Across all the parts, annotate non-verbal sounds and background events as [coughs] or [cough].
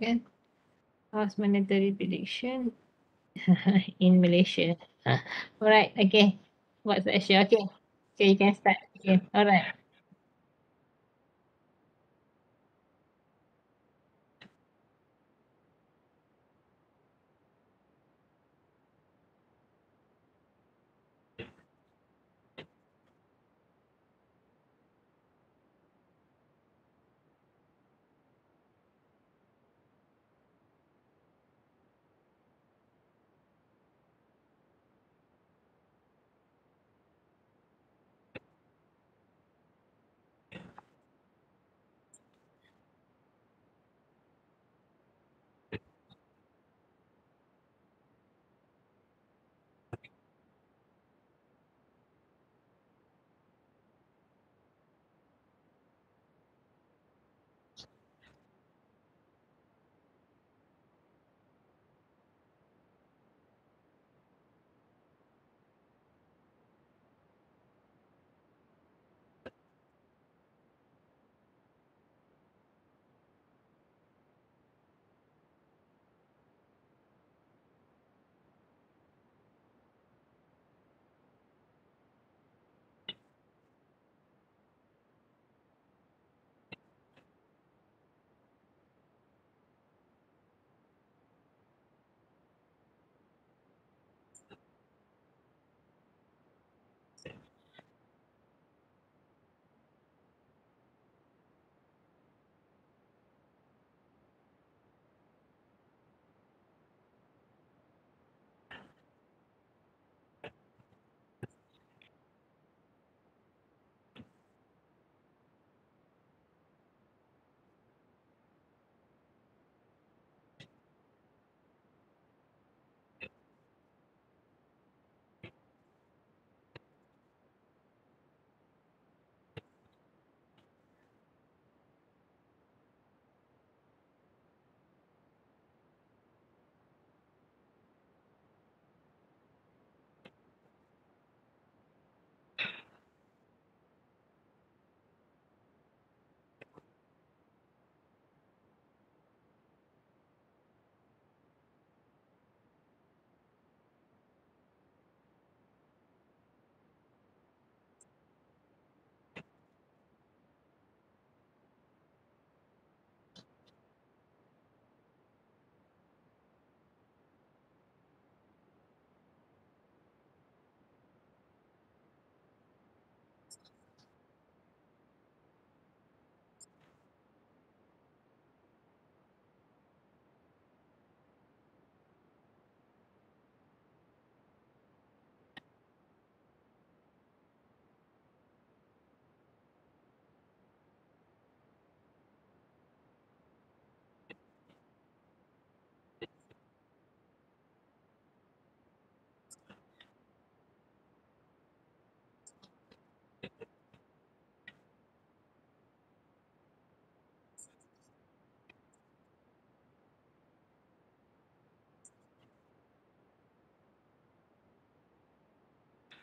kan. House monetary prediction [laughs] in Malaysia. Alright, okay. What's the issue? Okay. Okay, you can start. Okay, alright.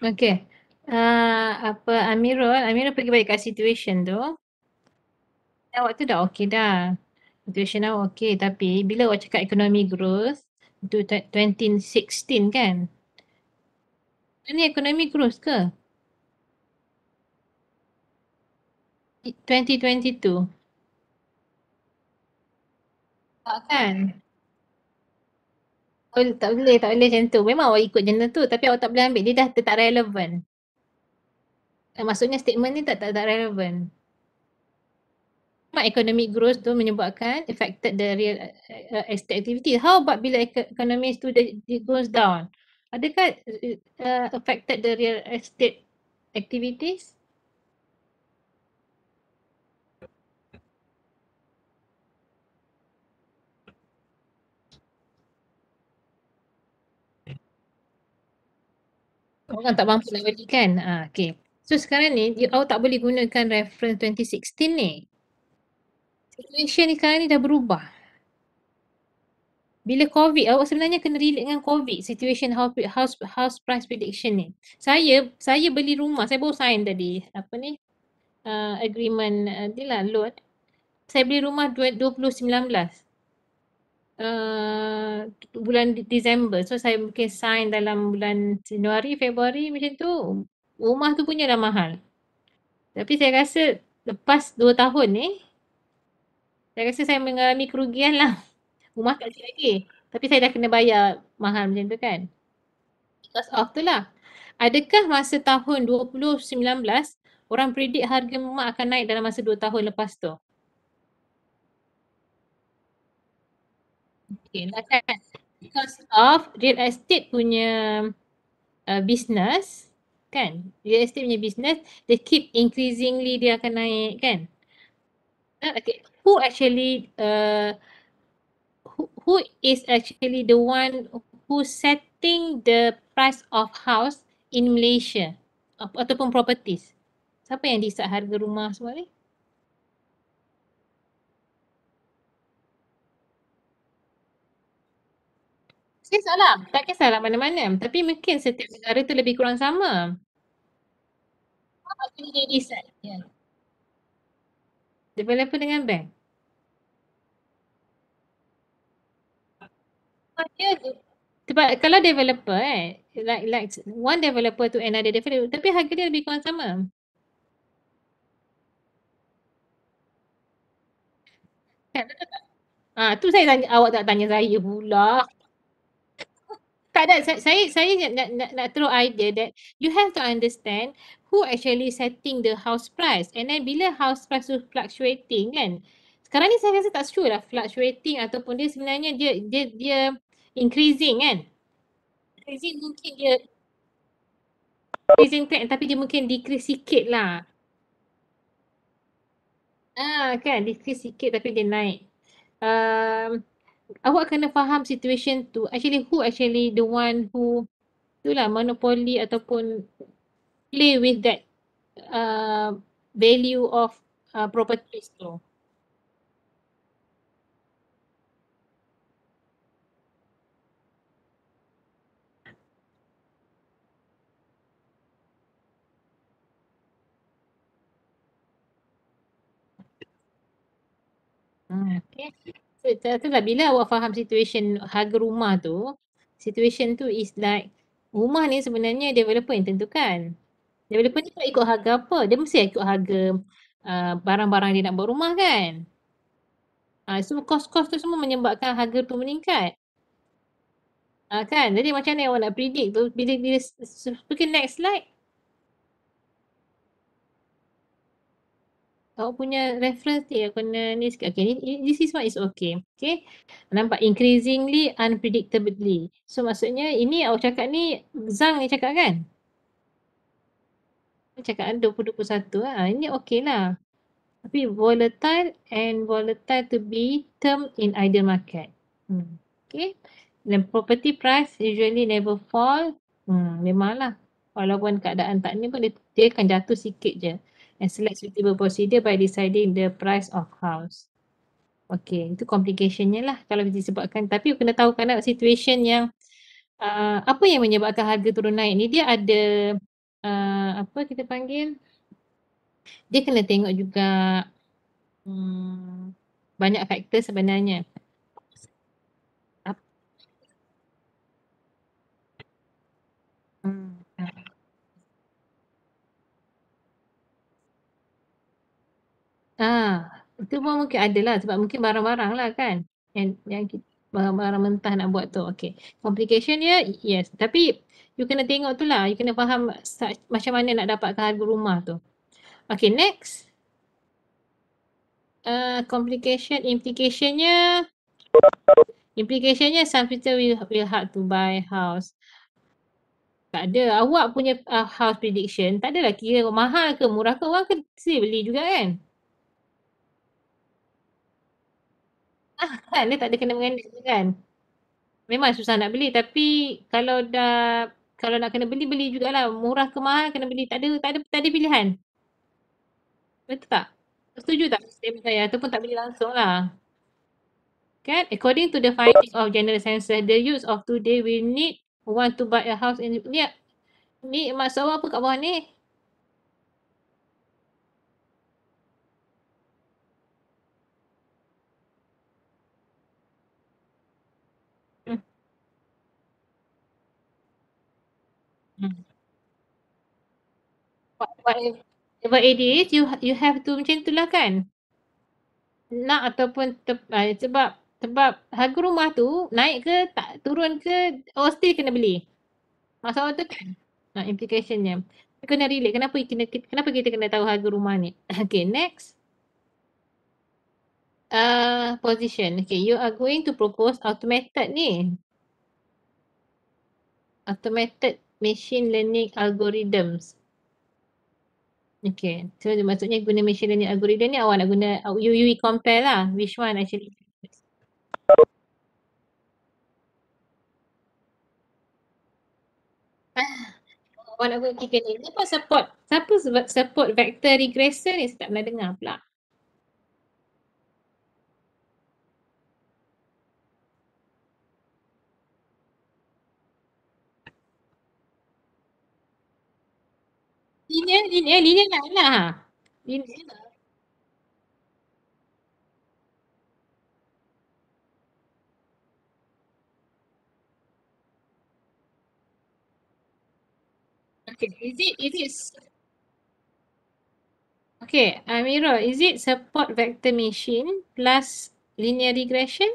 Okay. Uh, apa Amirul, Amirul pergi balik kat situation tu. Awak tu dah okey dah. Situation awak okey tapi bila awak cakap economy growth tu 2016 kan? Ini economy growth ke? 2022. Tak kan? Oh, tak boleh, tak boleh macam tu. Memang awak ikut jenis tu tapi awak tak boleh ambil. Dia dah tak relevan. Eh, maksudnya statement ni tak tak, tak relevan. Memang economic growth tu menyebabkan affected the real uh, estate activity. How about bila economy tu it goes down? Adakah uh, affected the real estate activities? Orang tak mampu nak belikan. Ha, okay. So sekarang ni awak tak boleh gunakan reference 2016 ni. Situation ni sekarang ni dah berubah. Bila COVID, awak sebenarnya kena relate dengan COVID situation house house house price prediction ni. Saya saya beli rumah, saya baru sign tadi apa ni uh, agreement uh, ni lah loan. Saya beli rumah 2019. Uh, bulan Disember. So saya mungkin sign dalam bulan Januari, Februari macam tu. Rumah tu punya dah mahal. Tapi saya rasa lepas 2 tahun ni, saya rasa saya mengalami kerugian lah. [laughs] Rumah tak jadi lagi. Tapi saya dah kena bayar mahal macam tu kan. Because of tu lah. Adakah masa tahun 2019, orang predict harga rumah akan naik dalam masa 2 tahun lepas tu? Lah kan. Because of real estate punya uh, business kan. Real estate punya business, they keep increasingly dia akan naik kan. Okay. Who actually uh, who, who is actually the one who setting the price of house in Malaysia ataupun properties? Siapa yang decide harga rumah semua ni? Saya salah. Tak kisahlah mana-mana. Tapi mungkin setiap negara tu lebih kurang sama. Apa actually they decide? Yeah. Developer dengan bank? Sebab kalau developer eh, like like one developer to another developer, tapi harga dia lebih kurang sama. Kan? Ah, tu saya tanya, awak tak tanya saya pula. Tak ada, saya saya, saya nak, nak, nak throw idea that you have to understand who actually setting the house price and then bila house price tu fluctuating kan. Sekarang ni saya rasa tak sure lah fluctuating ataupun dia sebenarnya dia dia dia increasing kan. Increasing mungkin dia increasing trend tapi dia mungkin decrease sikit lah. Ah kan decrease sikit tapi dia naik. Um, awak kena faham situation tu. Actually who actually the one who itulah monopoly ataupun play with that uh, value of uh, properties tu. Hmm, okay. Itulah bila awak faham situation harga rumah tu, situation tu is like rumah ni sebenarnya developer yang tentukan. Developer ni tak ikut harga apa, dia mesti ikut harga uh, barang-barang dia nak buat rumah kan. Uh, so kos-kos tu semua menyebabkan harga tu meningkat. Uh, kan, jadi macam mana awak nak predict tu, bila, bila, pergi next slide. Awak punya reference aku kena ni sikit. Okay, this is what is okay. Okay. Nampak increasingly unpredictably. So maksudnya ini awak cakap ni Zhang ni cakap kan? Cakap 2021 lah. Ini okay lah. Tapi volatile and volatile to be term in ideal market. Hmm. Okay. Then property price usually never fall. Hmm, memanglah. Walaupun keadaan tak ni pun dia, dia akan jatuh sikit je and select suitable procedure by deciding the price of house. Okay, itu complicationnya lah kalau disebabkan. Tapi kena tahu kan situation yang uh, apa yang menyebabkan harga turun naik ni dia ada uh, apa kita panggil dia kena tengok juga um, banyak faktor sebenarnya. Ah, itu pun mungkin ada lah sebab mungkin barang-barang lah kan yang, yang barang-barang mentah nak buat tu. Okay. Complication dia, yes. Tapi you kena tengok tu lah. You kena faham macam mana nak dapatkan harga rumah tu. Okay, next. Uh, complication, implicationnya implicationnya some people will, will hard to buy house. Tak ada. Awak punya uh, house prediction tak adalah kira mahal ke murah ke orang kan beli juga kan. Ah, kan dia tak ada kena mengena kan. Memang susah nak beli tapi kalau dah kalau nak kena beli beli jugalah murah ke mahal kena beli tak ada tak ada tak ada pilihan. Betul tak? Setuju tak statement saya ataupun tak beli langsung lah. Kan? According to the finding of general census, the use of today we need want to buy a house in ni maksud apa kat bawah ni? Hmm. What what if what it is you you have to macam tu lah kan. Nak ataupun tep ah, sebab sebab harga rumah tu naik ke tak turun ke oh still kena beli. Masalah tu kan. Ha implication-nya. Kena relate kenapa kena kenapa kita kena tahu harga rumah ni. [laughs] Okay next. Uh, position. Okay you are going to propose automated ni. Automated machine learning algorithms. Okay. So maksudnya guna machine learning algorithm ni awak nak guna you, you compare lah which one actually. Ah, awak nak guna tiga ni. Siapa support? Siapa support vector regression ni? Saya tak pernah dengar pula. Linear, linear, linear lah. Linear lah. Okay, is it, is it Okay, Amirul, is it support vector machine plus linear regression?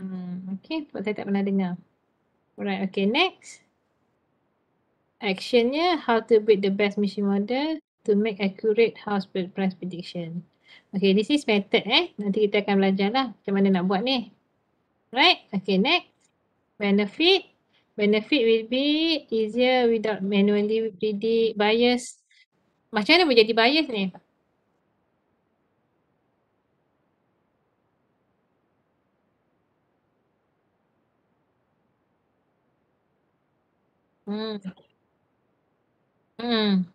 Hmm, okay, sebab saya tak pernah dengar. Alright, okay, next. Actionnya, how to build the best machine model to make accurate house price prediction. Okay, this is method eh. Nanti kita akan belajar lah macam mana nak buat ni. Right, okay, next. Benefit. Benefit will be easier without manually predict bias. Macam mana boleh jadi bias ni? Hmm. Hmm.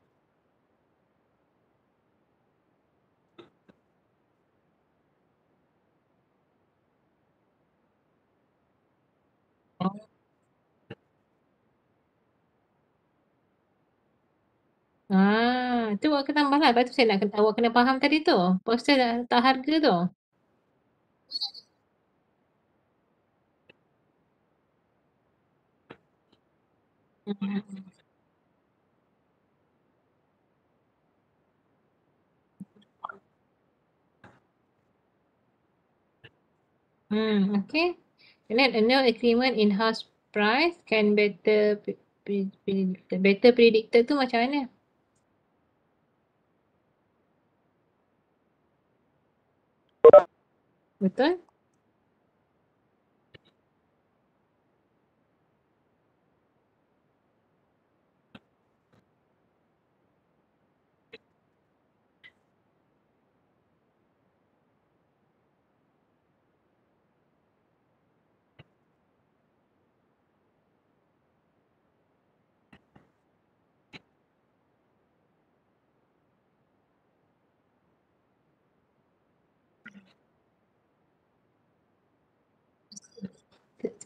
Ah, tu awak kena tambah lah. Lepas tu saya nak awak kena faham tadi tu. Poster tak harga tu. Hmm. Okay. Then annual agreement in house price can better better predicted tu macam mana? Betul?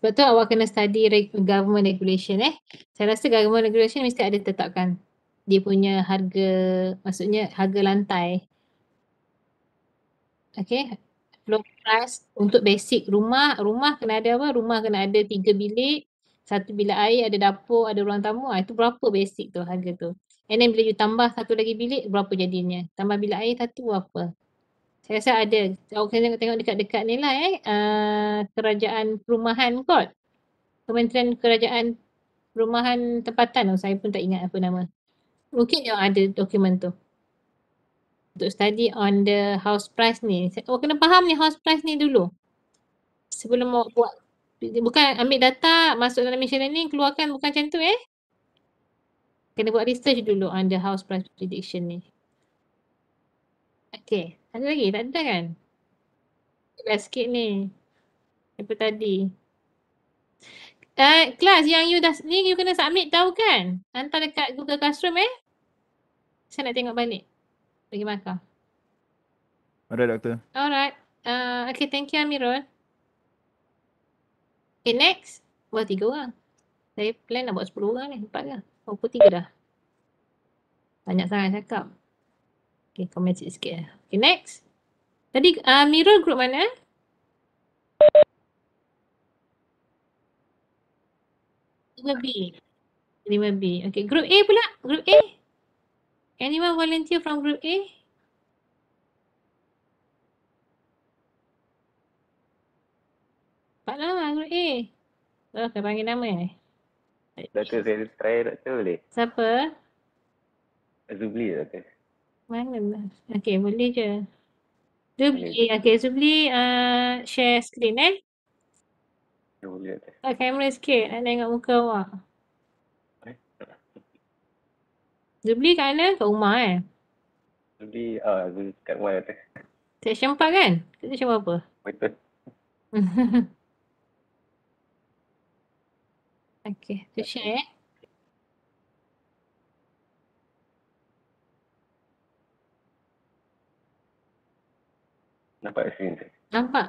Sebab tu awak kena study government regulation eh. Saya rasa government regulation mesti ada tetapkan dia punya harga, maksudnya harga lantai. Okay. Floor price untuk basic rumah, rumah kena ada apa? Rumah kena ada tiga bilik, satu bilik air, ada dapur, ada ruang tamu. Ha, itu berapa basic tu harga tu. And then bila you tambah satu lagi bilik, berapa jadinya? Tambah bilik air satu berapa? Saya rasa ada. Awak kena tengok dekat-dekat ni lah eh. Uh, kerajaan perumahan kot. Kementerian Kerajaan Perumahan Tempatan. Oh, saya pun tak ingat apa nama. Mungkin yang ada dokumen tu. Untuk study on the house price ni. Awak kena faham ni house price ni dulu. Sebelum awak buat. Bukan ambil data, masuk dalam machine learning, keluarkan bukan macam tu eh. Kena buat research dulu on the house price prediction ni. Okay. Ada lagi? Tak ada kan? Last sikit ni. Apa tadi? Uh, kelas yang you dah ni you kena submit tahu kan? Hantar dekat Google Classroom eh. Saya nak tengok balik. Bagi markah. Alright, doktor. Alright. Uh, okay, thank you Amirul. Okay, next. Buat tiga orang. Saya plan nak buat sepuluh orang ni. Empat ke? Oh, pun tiga dah. Banyak sangat cakap. Okay, komen sikit-sikit. Okay, next. Tadi uh, Mirul group mana? Lima B. Lima B. Okay, group A pula. Group A. Anyone volunteer from group A? Pak lah group A. Oh, kau panggil nama eh? Doktor saya try doktor boleh? Siapa? Zubli doktor. Mana lah? Okay, boleh je. Zubli, okay, Zubli uh, share screen eh. Ya boleh. Buka kamera sikit, nak tengok muka awak. Zubli kat mana? Kat rumah eh? Zubli, ah Zubli kat rumah doktor. Section 4 kan? Kat section berapa? Betul. [laughs] okay, tu share eh. Nampak screen saya. Nampak?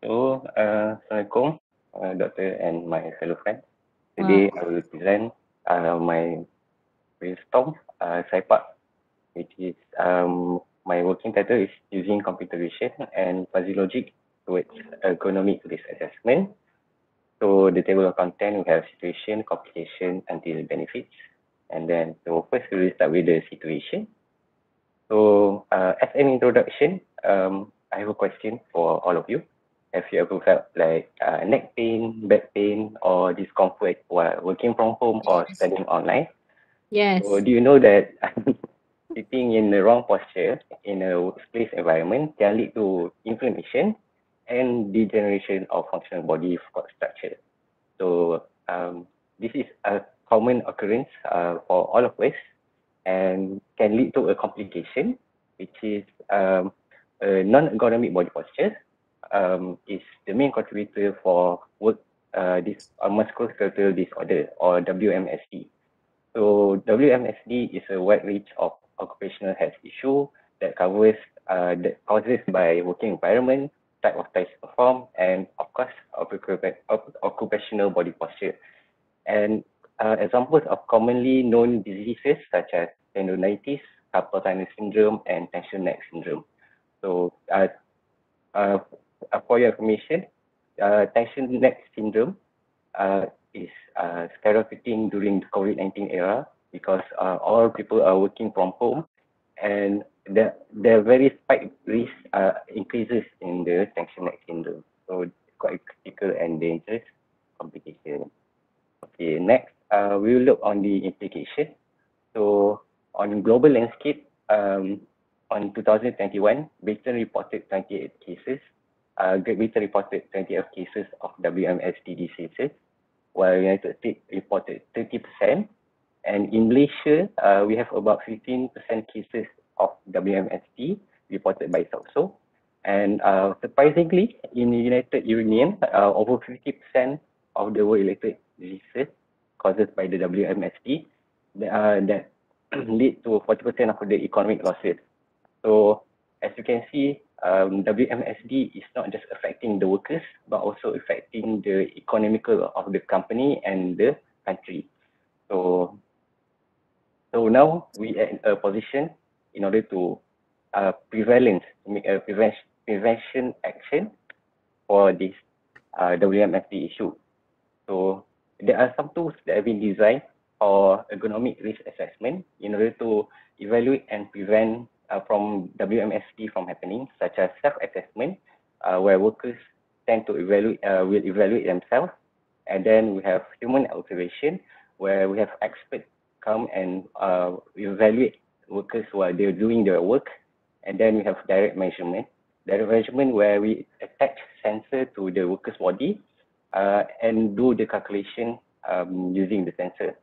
So, uh, Assalamualaikum uh, doctor and my fellow friends. Today I will present uh, my brainstorm uh, SIPAC which is um, my working title is using computer vision and fuzzy logic towards economic risk assessment. So the table of content we have situation, complication until benefits. And then so first we will start with the situation. So uh, as an introduction, um, I have a question for all of you. Have you ever felt like uh, neck pain, back pain, or discomfort while working from home or studying online? Yes. So do you know that [laughs] sitting in the wrong posture in a workplace environment can lead to inflammation and degeneration of functional body structure. So um, this is a common occurrence uh, for all of us and can lead to a complication which is um, non-ergonomic body posture um, is the main contributor for work uh, this uh, musculoskeletal disorder or WMSD. So WMSD is a wide range of occupational health issue that covers uh, that causes by working environment, type of tasks performed, and of course occupational body posture. And uh, examples of commonly known diseases such as tendonitis, carpal tunnel syndrome, and tension neck syndrome. So uh, uh, for your information, uh, tension neck syndrome uh, is uh, skyrocketing during the COVID-19 era because uh, all people are working from home and the, the very spike risk uh, increases in the tension neck syndrome. So quite critical and dangerous complication. Okay, next, uh, we will look on the implication. So on global landscape, um, on 2021, Britain reported 28 cases. Uh, Great Britain reported 28 cases of WMSD diseases, while United States reported 30%. And in Malaysia, uh, we have about 15% cases of WMSD reported by SOXO. And uh, surprisingly, in the United Union, uh, over 50% of the world-related diseases caused by the WMSD that, uh, that lead to 40% of the economic losses. So as you can see, um, WMSD is not just affecting the workers, but also affecting the economical of the company and the country. So, so now we are in a position in order to uh, prevalence, a prevention, prevention action for this uh, WMSD issue. So there are some tools that have been designed for ergonomic risk assessment in order to evaluate and prevent uh, from WMSD from happening, such as self-assessment, uh, where workers tend to evaluate, uh, will evaluate themselves. And then we have human observation, where we have experts come and uh, evaluate workers while they're doing their work. And then we have direct measurement. Direct measurement where we attach sensor to the worker's body uh, and do the calculation um, using the sensor.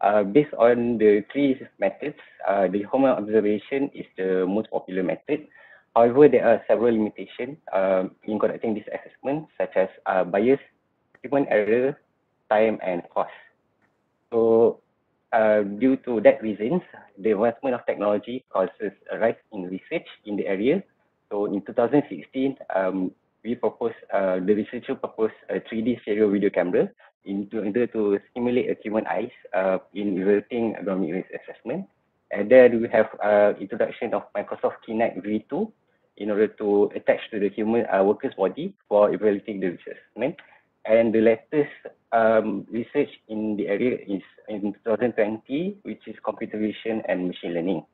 Uh, based on the three methods, uh, the human observation is the most popular method. However, there are several limitations um, in conducting this assessment, such as uh, bias, human error, time, and cost. So, uh, due to that reasons, the advancement of technology causes a rise in research in the area. So, in 2016, um, we propose, uh, the researcher proposed a 3D stereo video camera in order to simulate a human eyes uh, in evaluating ergonomic risk assessment. And then we have uh, introduction of Microsoft Kinect V2 in order to attach to the human uh, worker's body for evaluating the risk assessment. And the latest um, research in the area is in 2020, which is computer vision and machine learning.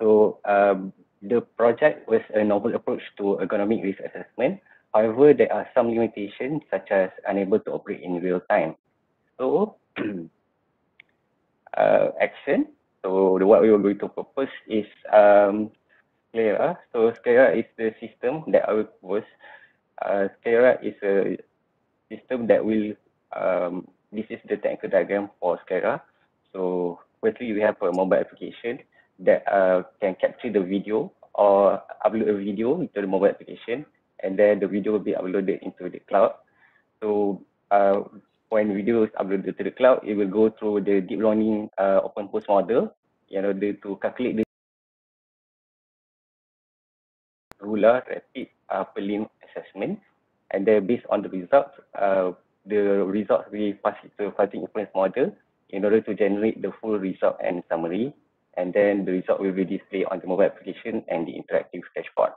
So um, the project was a novel approach to ergonomic risk assessment. However, there are some limitations such as unable to operate in real time. So [clears throat] uh, action. So the, what we are going to propose is um. So Sclera is the system that I will propose. Uh, is a system that will, um, this is the technical diagram for Sclera. So firstly, we have a mobile application that uh, can capture the video or upload a video into the mobile application and then the video will be uploaded into the cloud. So uh, when video is uploaded to the cloud, it will go through the deep learning uh, open post model in order to calculate the ruler rapid uh, prelim assessment and then based on the results, uh, the results will be passed to fuzzy inference model in order to generate the full result and summary and then the result will be displayed on the mobile application and the interactive dashboard.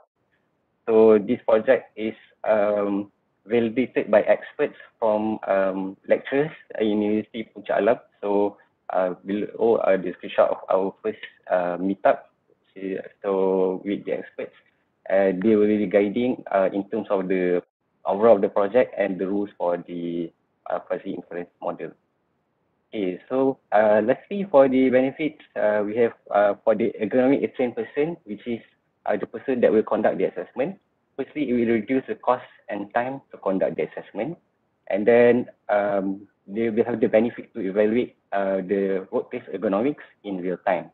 So this project is um, validated by experts from um, lecturers at University Puncak Alam. So uh, below uh, the screenshot of our first uh, meetup. So with the experts, uh, they will be guiding uh, in terms of the overall of the project and the rules for the uh, fuzzy inference model. Okay, so uh, lastly for the benefits, uh, we have uh, for the ergonomic trained person, which is uh, the person that will conduct the assessment. Firstly, it will reduce the cost and time to conduct the assessment. And then um, they will have the benefit to evaluate uh, the workplace ergonomics in real time.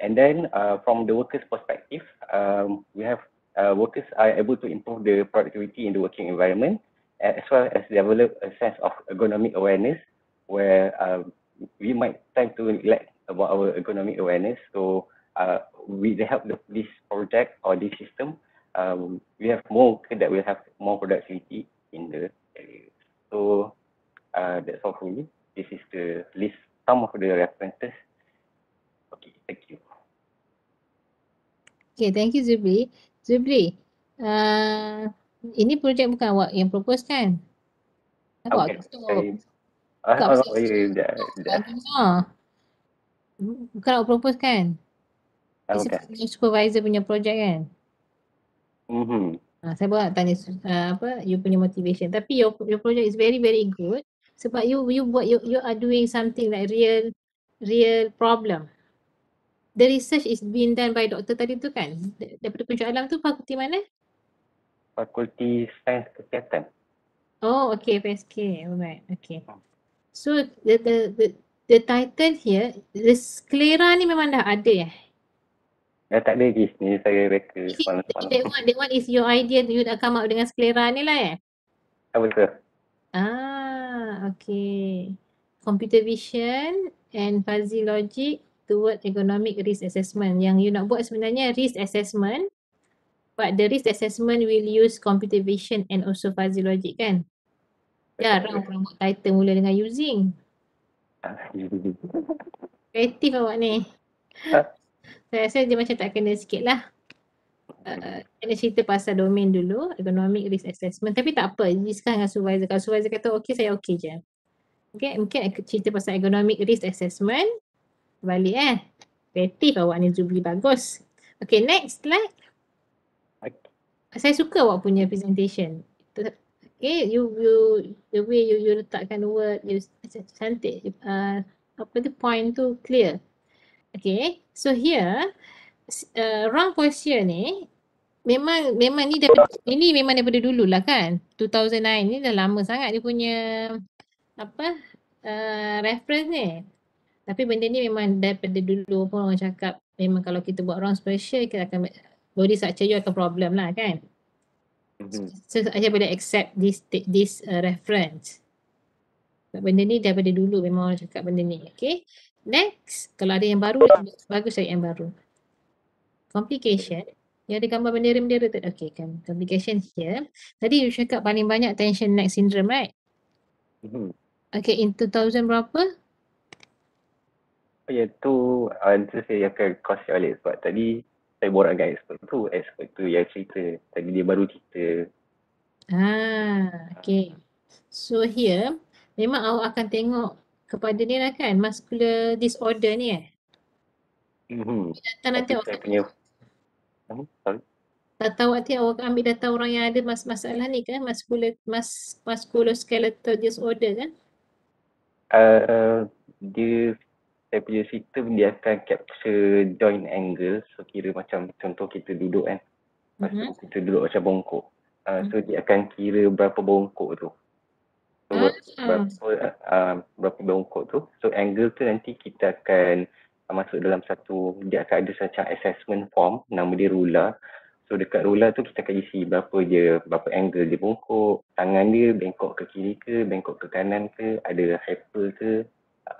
And then uh, from the workers' perspective, um, we have uh, workers are able to improve the productivity in the working environment as well as develop a sense of ergonomic awareness where um, we might tend to neglect about our ergonomic awareness. So uh, with the help of this project or this system, um, we have more that will have more productivity in the area. So uh, that's all for me. This is the list, some of the references. Okay, thank you. Okay, thank you Zubri. Zubri, uh, ini projek bukan awak yang propose kan? Awak okay. Ah, oh, oh, ya, dah, dah. Ah. Bukan awak propose kan? Ah, bukan. Supervisor punya projek kan? Mm-hmm. Ha, saya buat tanya uh, apa you punya motivation tapi your your project is very very good sebab you you buat you you are doing something like real real problem. The research is being done by doktor tadi tu kan? Daripada Puncak Alam tu fakulti mana? Fakulti Sains Kesihatan. Oh, okay, PSK. Alright, okay. So the the the, the title here, the sclera ni memang dah ada eh? Dah tak ada lagi. Ni saya reka semalam-semalam. That one, that one is your idea you dah come up dengan sclera ni lah eh? Ah, betul. Ah, okay. Computer vision and fuzzy logic toward economic risk assessment. Yang you nak buat sebenarnya risk assessment but the risk assessment will use computer vision and also fuzzy logic kan? Jarang orang buat title mula dengan using. [laughs] Kreatif awak ni. Saya rasa dia macam tak kena sikit lah. Uh, kena cerita pasal domain dulu, economic risk assessment. Tapi tak apa, discuss dengan supervisor. Kalau supervisor kata okey, saya okey je. Okay, mungkin cerita pasal economic risk assessment. Balik eh. Kreatif awak ni Zubli, bagus. Okay, next slide. Saya suka awak punya presentation. Okay, you you the way you you letakkan word you cantik. Uh, apa tu point tu clear. Okay, so here uh, wrong question ni memang memang ni daripada ini memang daripada dulu lah kan 2009 ni dah lama sangat dia punya apa uh, reference ni tapi benda ni memang daripada dulu pun orang cakap memang kalau kita buat wrong special kita akan body structure you akan problem lah kan Mm-hmm. So saya boleh accept this this uh, reference. Benda ni daripada dulu memang orang cakap benda ni. Okay. Next. Kalau ada yang baru, bagus cari yang baru. Complication. Yang ada gambar bendera-bendera tu. Okay, kan. Complication here. Tadi you cakap paling banyak tension neck syndrome, right? Mhm. Okay, in 2000 berapa? Oh, ya tu uh, tu saya akan check balik sebab tadi saya borak dengan expert tu, expert tu yang cerita. Tadi dia baru cerita. Ah, okay. So here, memang awak akan tengok kepada ni lah kan, muscular disorder ni eh. Mhm. Data nanti awak saya punya Hmm, sorry. data awak nanti awak ambil data orang yang ada mas masalah ni kan, muscular mas musculoskeletal disorder kan? Uh, dia saya punya sistem dia akan capture joint angle so kira macam contoh kita duduk kan lepas Mhm. tu kita duduk macam bongkok uh, so dia akan kira berapa bongkok tu so berapa uh, berapa bongkok tu? So angle tu nanti kita akan uh, masuk dalam satu dia akan ada macam assessment form. Nama dia ruler so dekat ruler tu kita akan isi berapa je berapa angle dia bongkok tangan dia bengkok ke kiri ke bengkok ke kanan ke ada hyper ke.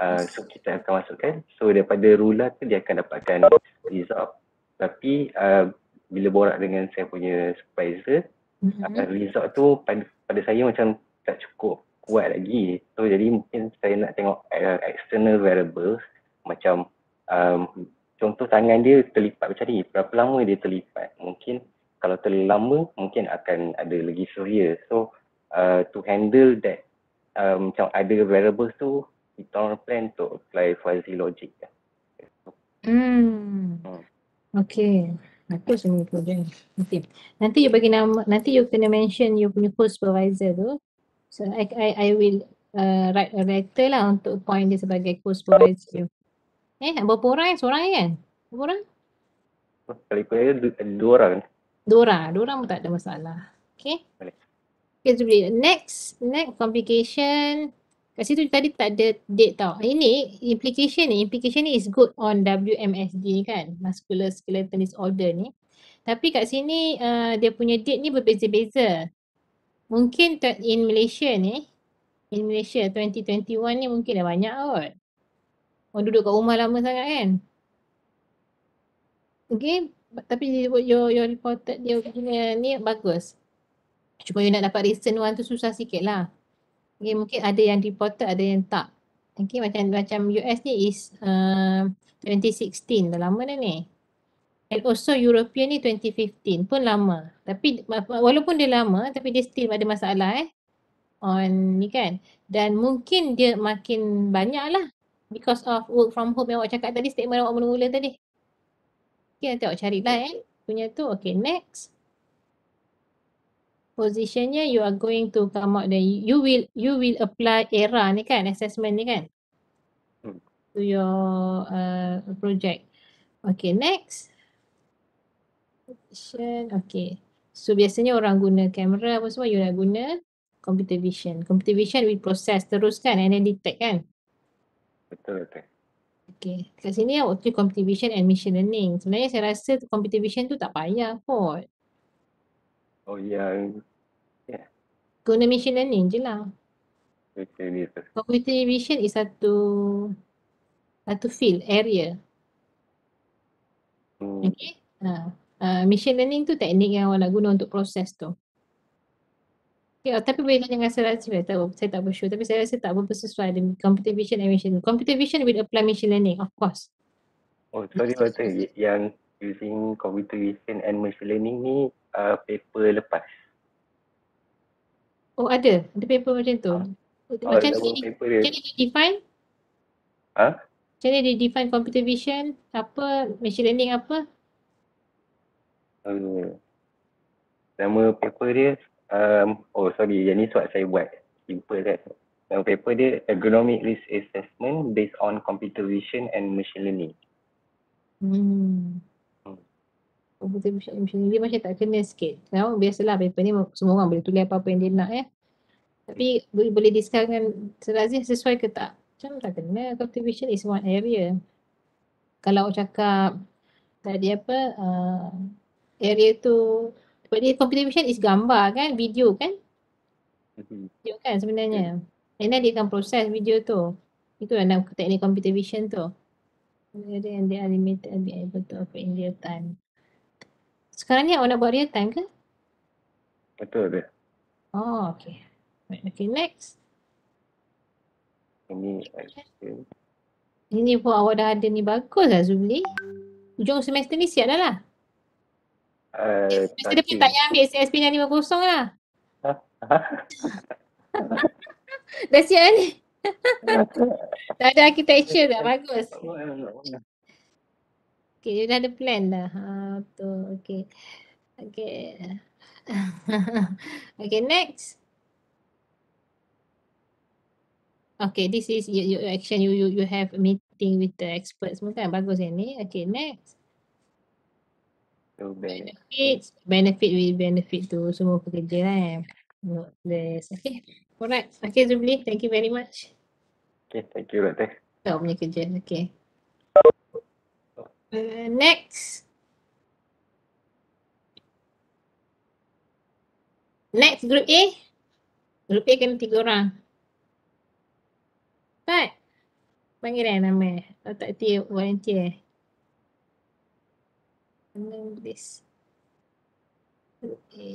Uh, so kita akan masukkan. So daripada ruler tu dia akan dapatkan result. Tapi uh, bila borak dengan saya punya supervisor Mhm. uh, result tu pada, pada saya macam tak cukup kuat lagi so jadi mungkin saya nak tengok uh, external variables macam um, contoh tangan dia terlipat macam ni berapa lama dia terlipat mungkin kalau terlalu lama mungkin akan ada lagi severe so uh, to handle that um, macam ada variables tu kita orang plan untuk apply fuzzy logic Hmm. Hmm. Okay. Aku semua project. Okay. Nanti you bagi nama, nanti you kena mention you punya co-supervisor tu. So I I, I will uh, write a letter lah untuk point dia sebagai co-supervisor. Eh, berapa orang eh? Seorang je kan? Berapa orang? kalau ikut saya du- ada dua orang Dua orang. Dua orang pun tak ada masalah. Okay. Boleh. Okay, so boleh. Next, next complication. Kat situ tadi tak ada date tau. Ini implication ni, implication ni is good on WMSD kan, muscular skeletal disorder ni. Tapi kat sini uh, dia punya date ni berbeza-beza. Mungkin in Malaysia ni, in Malaysia 2021 ni mungkin dah banyak kot. Orang duduk kat rumah lama sangat kan. Okay, tapi your, your reported dia punya ni bagus. Cuma you nak dapat recent one tu susah sikit lah. Okay, mungkin ada yang reported, ada yang tak. Okay, macam macam US ni is uh, 2016, dah lama dah ni. And also European ni 2015 pun lama. Tapi walaupun dia lama, tapi dia still ada masalah eh. On ni kan. Dan mungkin dia makin banyak lah. Because of work from home yang awak cakap tadi, statement awak mula-mula tadi. Okay, nanti awak carilah eh. Punya tu. Okay, next positionnya you are going to come out then you will you will apply ERA ni kan assessment ni kan Hmm. to your uh, project. Okay next. Position okay. So biasanya orang guna kamera apa semua you nak guna computer vision. Computer vision will process terus kan and then detect kan. betul betul Okay. Kat sini awak tulis computer vision and machine learning. Sebenarnya saya rasa computer vision tu tak payah kot. oh yang Guna machine learning je lah. tu Computer vision is satu satu field, area. hmm. Okay. Ha. Uh, machine learning tu teknik yang awak nak guna untuk proses tu. Okay, oh, tapi boleh tanya dengan saya rasa saya tak, saya tak bersure tapi saya rasa tak berapa sesuai dengan computer vision and machine learning. Computer vision will apply machine learning of course. Oh, sorry. Y- Yang using computer vision and machine learning ni uh, paper lepas. Oh ada, ada paper macam tu. Ah. Oh, Macam nama ni, dia. macam ni dia define? Ha? Macam ni dia define computer vision, apa, machine learning apa? Uh, nama paper dia, um, oh sorry, yang ni sebab saya buat simple kan. Nama paper dia Ergonomic Risk Assessment based on Computer Vision and Machine Learning. Hmm. Hmm. Computer vision and machine learning macam tak kena sikit. Tahu biasalah paper ni semua orang boleh tulis apa-apa yang dia nak ya. Tapi boleh boleh discuss dengan Serazia sesuai ke tak? Macam tak kena. Computer vision is one area. Kalau cakap tadi apa uh, area tu sebab dia computer vision is gambar kan, video kan? Mhm. Video kan sebenarnya. And then dia akan proses video tu. Itu yang nama teknik computer vision tu. Area and they are limited and be able to operate in real time. Sekarang ni awak nak buat real time ke? Betul ke? Oh, okay. Right, okay, next. Ini action. Ini pun awak dah ada ni bagus lah Zubli. Hujung semester ni siap dah lah. Uh, Semester depan tak payah ambil CSP yang 50 lah. [laughs] Dah siap ni? [laughs] Dah ada architecture dah, bagus. Okay, dia dah ada plan dah. Ha, betul. Okay. Okay. [laughs] okay, next. Okay, this is your, your action. You, you you have a meeting with the experts kan? Bagus yang ni. Okay, next. Benefits. Benefit with benefit tu semua pekerja kan. Note this. Okay. Alright. Okay, Zubli. Thank you very much. Okay, thank you, Dr. Kau punya kerja. Okay. Uh, next. Next, group A. Group A kena tiga orang. Pat. Panggil dah nama. Oh, tak tiap volunteer. Mana this? Group A.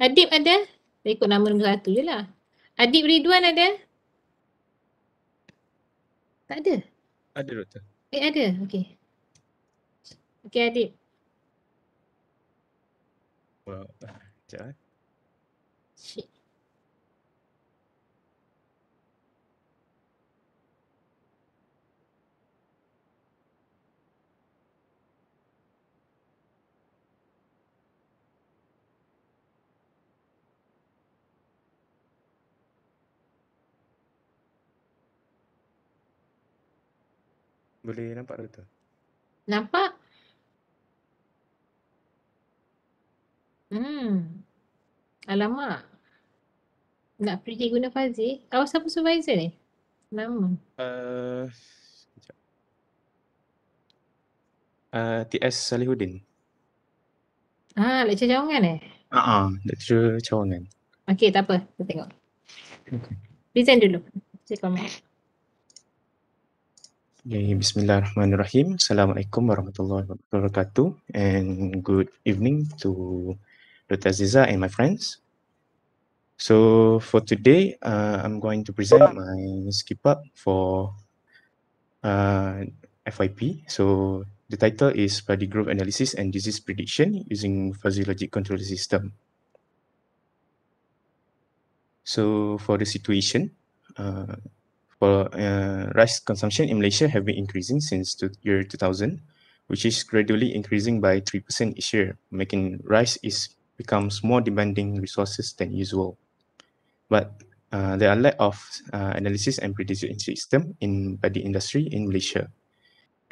Adib ada? Saya ikut nama nombor satu je lah. Adib Ridwan ada? Tak ada. Ada doktor. Eh ada, okey. Okey Adib. Well, sekejap eh. Boleh nampak doktor? Nampak? Hmm. Alamak. Nak pergi guna Fazil. Awak siapa supervisor ni? Nama. Uh, sekejap. Uh, TS Salihuddin. Ah, lecture cawangan eh? Ah, uh-uh, lecturer cawangan. Okey, tak apa. Kita tengok. Okay. Present dulu. Saya komen. Okay, Bismillahirrahmanirrahim. Assalamualaikum warahmatullahi wabarakatuh and good evening to Dr. Aziza and my friends. So for today, uh, I'm going to present my skip up for uh, FYP. So the title is Body Growth Analysis and Disease Prediction using Fuzzy Logic Control System. So for the situation, uh, for uh, rice consumption in Malaysia have been increasing since the year 2000, which is gradually increasing by 3% each year, making rice is becomes more demanding resources than usual. But uh, there are lack of uh, analysis and prediction system in by the industry in Malaysia.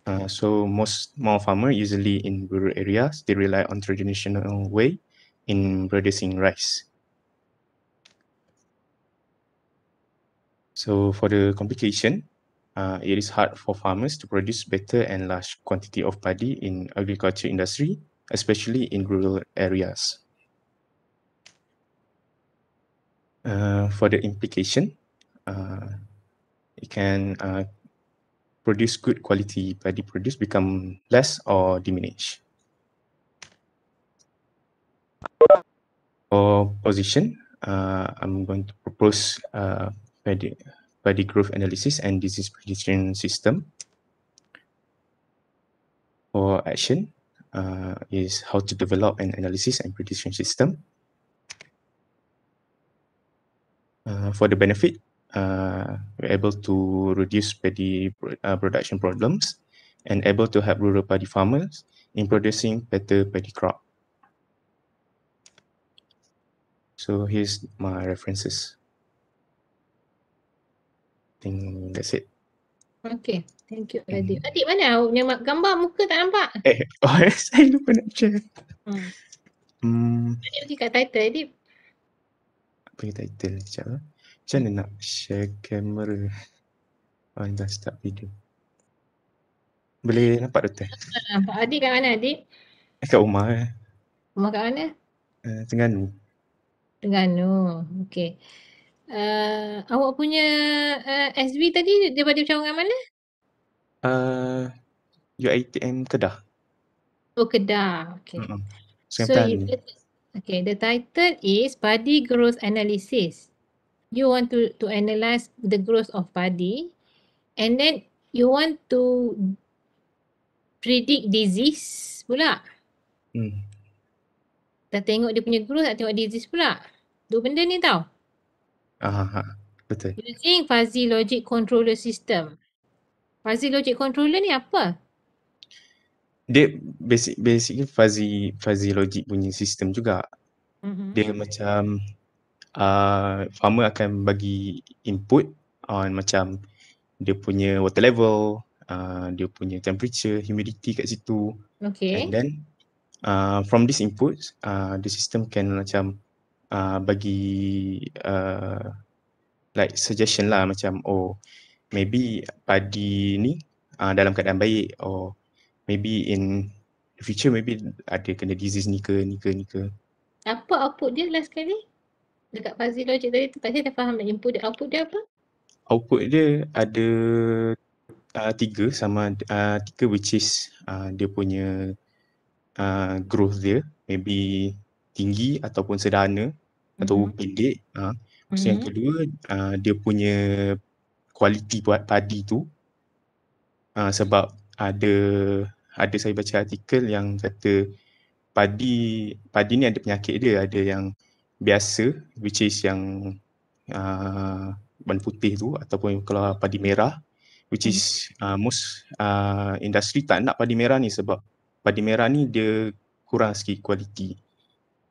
Uh, so most small farmer usually in rural areas they rely on traditional way in producing rice. So for the complication, uh, it is hard for farmers to produce better and large quantity of paddy in agriculture industry, especially in rural areas. Uh, for the implication, uh, it can uh, produce good quality paddy produce become less or diminish. For position, uh, I'm going to propose growth analysis and disease prediction system. For action uh, is how to develop an analysis and prediction system. Uh, for the benefit, uh, we're able to reduce paddy uh, production problems and able to help rural paddy farmers in producing better paddy crop. So here's my references. Think that's it. Okay. Thank you Hmm. Adib. Adib mana awak punya gambar muka tak nampak? Eh, [laughs] oh, saya lupa nak share. Hmm. Hmm, Adib pergi kat title apa yang title sekejap lah. Macam mana nak share kamera? Oh, dah start video. Boleh nampak doktor? Tak nampak. Adib kat mana Adib? Eh, kat rumah eh. Rumah kat mana? Uh, Terengganu. Terengganu. Okay. Uh, awak punya uh, SB tadi daripada cawangan mana? Uh, UiTM Kedah. Oh kedah. Okay. Mm-mm. So you, okay, the title is Padi Growth Analysis. You want to to analyze the growth of padi and then you want to predict disease pula. Hmm. Dah tengok dia punya growth, nak tengok disease pula. Dua benda ni tau. Ah, ah, ah. betul. Using fuzzy logic controller system. Fuzzy logic controller ni apa? Dia basic basically fuzzy fuzzy logic punya sistem juga. Mm-hmm. Dia macam uh, farmer akan bagi input on macam dia punya water level, uh, dia punya temperature, humidity kat situ. Okay. And then uh, from this inputs, uh, the system can macam uh, bagi uh, like suggestion lah macam oh maybe padi ni uh, dalam keadaan baik or maybe in the future maybe ada kena disease ni ke ni ke ni ke. Apa output dia last kali? Dekat fuzzy logic tadi tu tadi dah faham nak input dia. Output dia apa? Output dia ada uh, tiga sama uh, tiga which is uh, dia punya uh, growth dia maybe tinggi ataupun sederhana atau Mhm. pendek. Lepas tu yang Mhm. kedua uh, dia punya kualiti buat padi tu uh, sebab ada ada saya baca artikel yang kata padi padi ni ada penyakit dia ada yang biasa which is yang uh, ban putih tu ataupun kalau padi merah which is uh, most uh, industri tak nak padi merah ni sebab padi merah ni dia kurang sikit kualiti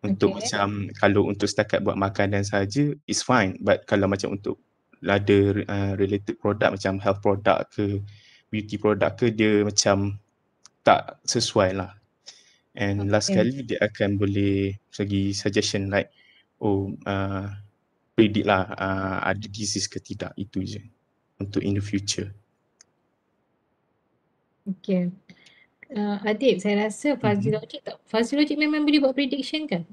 untuk Okay. macam kalau untuk setakat buat makanan saja is fine but kalau macam untuk ada uh, related product macam health product ke beauty product ke dia macam tak sesuai lah and last Okay. kali dia akan boleh bagi suggestion like oh uh, predict lah uh, ada disease ke tidak itu je untuk in the future Okay. Uh, Adib, saya rasa fuzzy Mhm. logic tak fuzzy logic memang boleh buat prediction kan?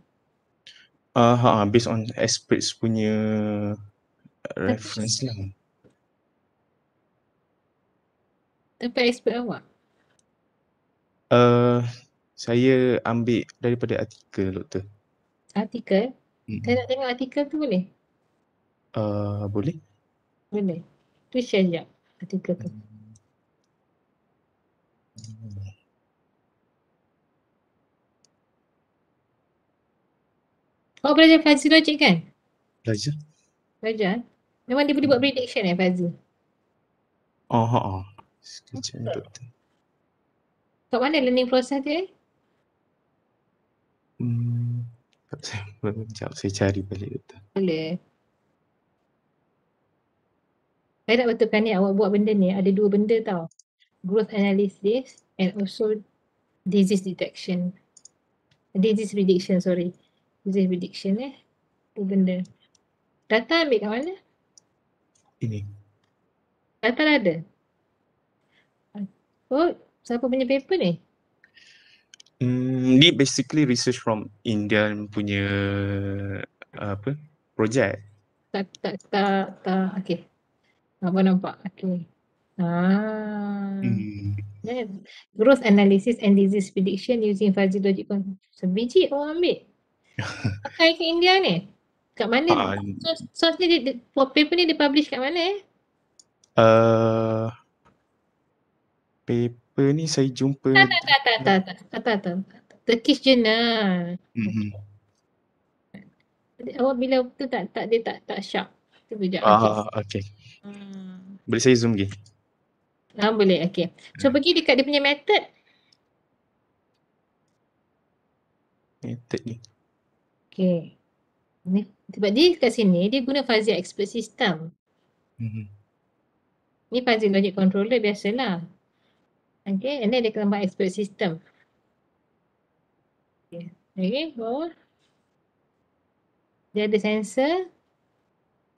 uh, ha, based on experts punya reference lah Tapi expert awak. Uh, saya ambil daripada artikel doktor. Artikel. Mm. Saya nak tengok artikel tu boleh? Uh, boleh? Boleh. Tu share sekejap artikel tu. Awak belajar fuzzy logic kan? Belajar? Belajar. Memang dia boleh buat prediction eh fuzzy. Oh, ha, ha. Sekejap ni doktor. Kat mana learning process dia eh? Hmm. [laughs] Sekejap saya cari balik doktor. Boleh. Saya nak betulkan ni awak buat benda ni ada dua benda tau. Growth analysis and also disease detection. Disease prediction sorry. Disease prediction eh. Dua benda. Data ambil kat mana? Ini. Data dah ada? Oh, siapa punya paper ni? Hmm, ni basically research from Indian punya apa project. Tak, tak, tak, tak. Okay. Apa nampak? Okay. Ah. Hmm. Yeah. Growth analysis and disease prediction using fuzzy logic. Sebiji orang ambil. Pakai ke India ni? Kat mana? Ah, Source, source ni, dia, paper ni dia publish kat mana eh? uh, paper ni saya jumpa Tak, tak, tak, tak, tak, tak, tak, tak, tak. Turkish Journal. Mhm. Awak bila tu tak, tak, dia tak, tak sharp. Tu. Okay. Ah, okay. Hmm. Boleh saya zoom lagi? Ah, boleh, okay. So pergi dekat dia punya method. Method ni. Okay. Ni, sebab dia kat sini, dia guna fuzzy expert system. Mhm. Ni fuzzy logic controller biasalah. Okay, and then dia tambah expert system. Okay, okay bawah. Dia ada sensor,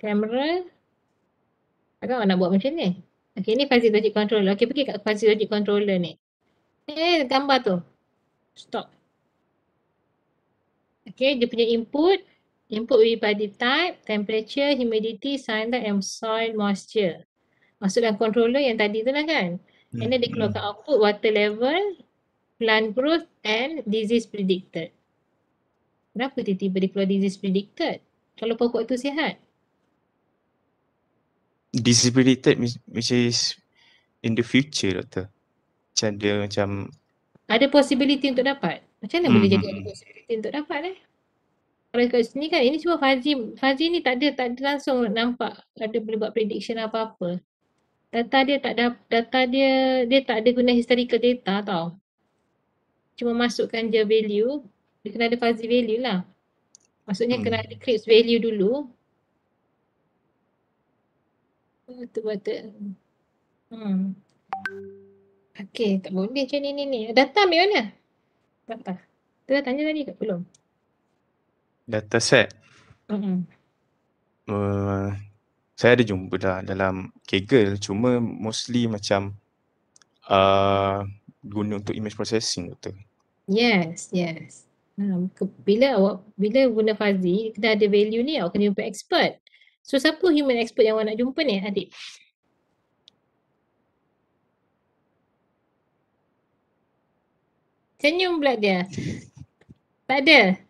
kamera. Takkan awak nak buat macam ni? Okay, ni fuzzy logic controller. Okay, pergi kat fuzzy logic controller ni. Eh, gambar tu. Stop. Okay, dia punya input. Input will be body type, temperature, humidity, sunlight and soil moisture. Masuk dalam controller yang tadi tu lah kan. And then dia Hmm. keluarkan output water level, plant growth and disease predicted. Kenapa tiba-tiba dia keluar disease predicted? Kalau pokok tu sihat. Disease predicted which- is in the future doktor. Macam dia macam Ada possibility untuk dapat. Macam mana boleh Hmm, jadi hmm, ada hmm. possibility untuk dapat eh? Kalau kat sini kan ini cuma Fazi. Fazi ni tak ada tak ada langsung nampak ada boleh buat prediction apa-apa. Data dia tak ada data dia dia tak ada guna historical data tau. Cuma masukkan je value. Dia kena ada fuzzy value lah. Maksudnya kena Hmm. ada Krebs value dulu. Betul-betul. Hmm. Okay, tak boleh macam ni ni ni. Data ambil mana? Data. Tu dah tanya tadi ke? Belum. Data set. Mm-mm. Uh, saya ada jumpa dah dalam Kaggle cuma mostly macam uh, guna untuk image processing doktor. Yes, yes. Ke- bila awak bila guna fuzzy, kita ada value ni awak kena jumpa expert. So siapa human expert yang awak nak jumpa ni adik? Senyum pula dia. Tak ada.